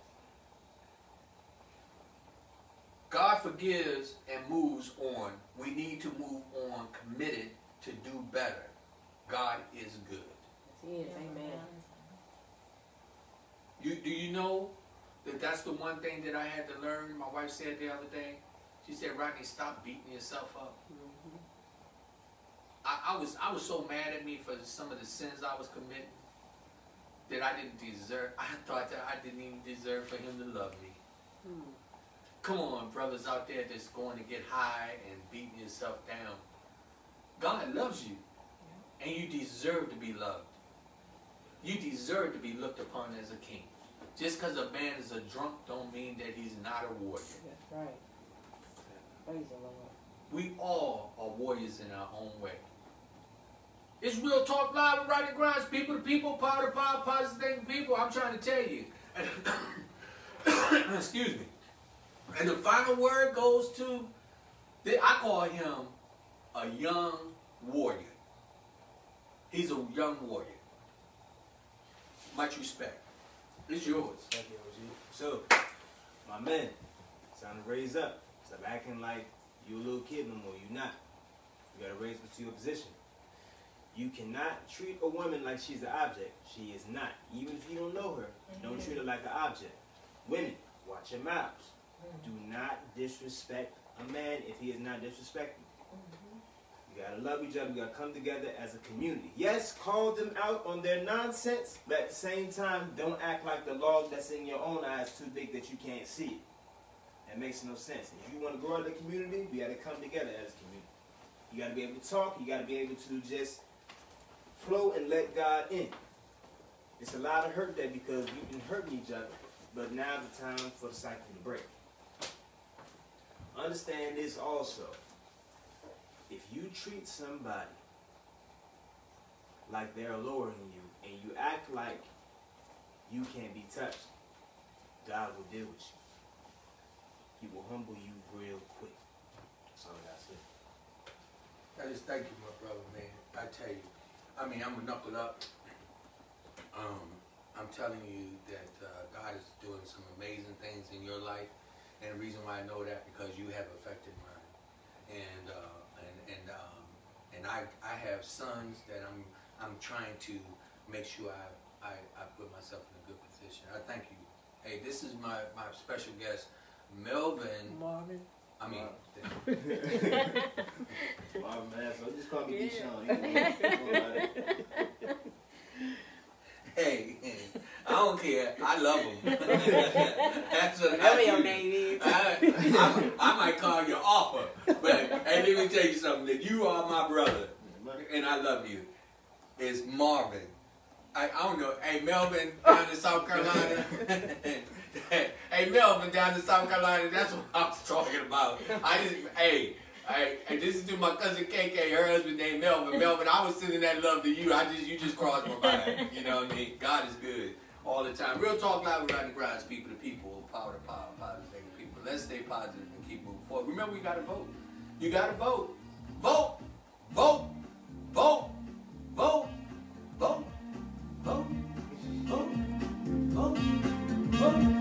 God forgives and moves on. We need to move on committed to do better. God is good. Yes, he is. Amen. You, do you know that that's the one thing that I had to learn? My wife said the other day. She said, "Rodney, stop beating yourself up." Mm-hmm. I, I was I was so mad at me for some of the sins I was committing that I didn't deserve. I thought that I didn't even deserve for Him to love me. Hmm. Come on, brothers out there that's going to get high and beating yourself down. God loves you, and you deserve to be loved. You deserve to be looked upon as a king. Just because a man is a drunk don't mean that he's not a warrior. That's right. Praise the Lord. We all are warriors in our own way. It's real talk live with Rodney Grimes, people to people, power to power, positive thinking people. I'm trying to tell you. Excuse me. And the final word goes to, I call him a young warrior. He's a young warrior. Much respect. It's yours. Thank you, OG. So, my men, it's time to raise up. Stop acting like you a little kid no more. You not. You gotta raise up to your position. You cannot treat a woman like she's an object. She is not. Even if you don't know her, mm-hmm. don't treat her like an object. Women, watch your mouths. Mm. Do not disrespect a man if he is not disrespecting. You mm-hmm. You gotta love each other. You gotta come together as a community. Yes, call them out on their nonsense, but at the same time, don't act like the log that's in your own eye is too big that you can't see it. That makes no sense. If you want to grow in the community, we gotta come together as a community. You gotta be able to talk. You gotta be able to just flow and let God in. It's a lot of hurt there because we've been hurting each other, but now's the time for the cycle to break. Understand this also. If you treat somebody like they're lower than you and you act like you can't be touched, God will deal with you. He will humble you real quick. That's all I got to say. I just thank you, my brother, man. I tell you, I mean, I'm a knuckle up. Um, I'm telling you that uh, God is doing some amazing things in your life, and the reason why I know that because you have affected mine, and uh, and and um, and I I have sons that I'm I'm trying to make sure I I, I put myself in a good position. I thank you. Hey, this is my my special guest, Melvin. Marvin. I mean. Man, so just call me Deshon. You know, don't worry about it. Hey, I don't care. I love him. That's what I Whatever your do. name is. I, I, I might call you offer, but hey, let me tell you something. That you are my brother, and I love you. It's Marvin. I, I don't know. Hey, Melvin down in South Carolina. hey, Melvin down in South Carolina. That's what I was talking about. I just, hey. Hey, and this is to my cousin KK, her husband named Melvin. Melvin, I was sending that love to you. I just, you just crossed my mind. You know what I mean? God is good all the time. Real talk, live around the garage, people to people, power to power, positive to people. Let's stay positive and keep moving forward. Remember, we got to vote. You got to vote. Vote. Vote. Vote. Vote. Vote. Vote. Vote. Vote. Vote.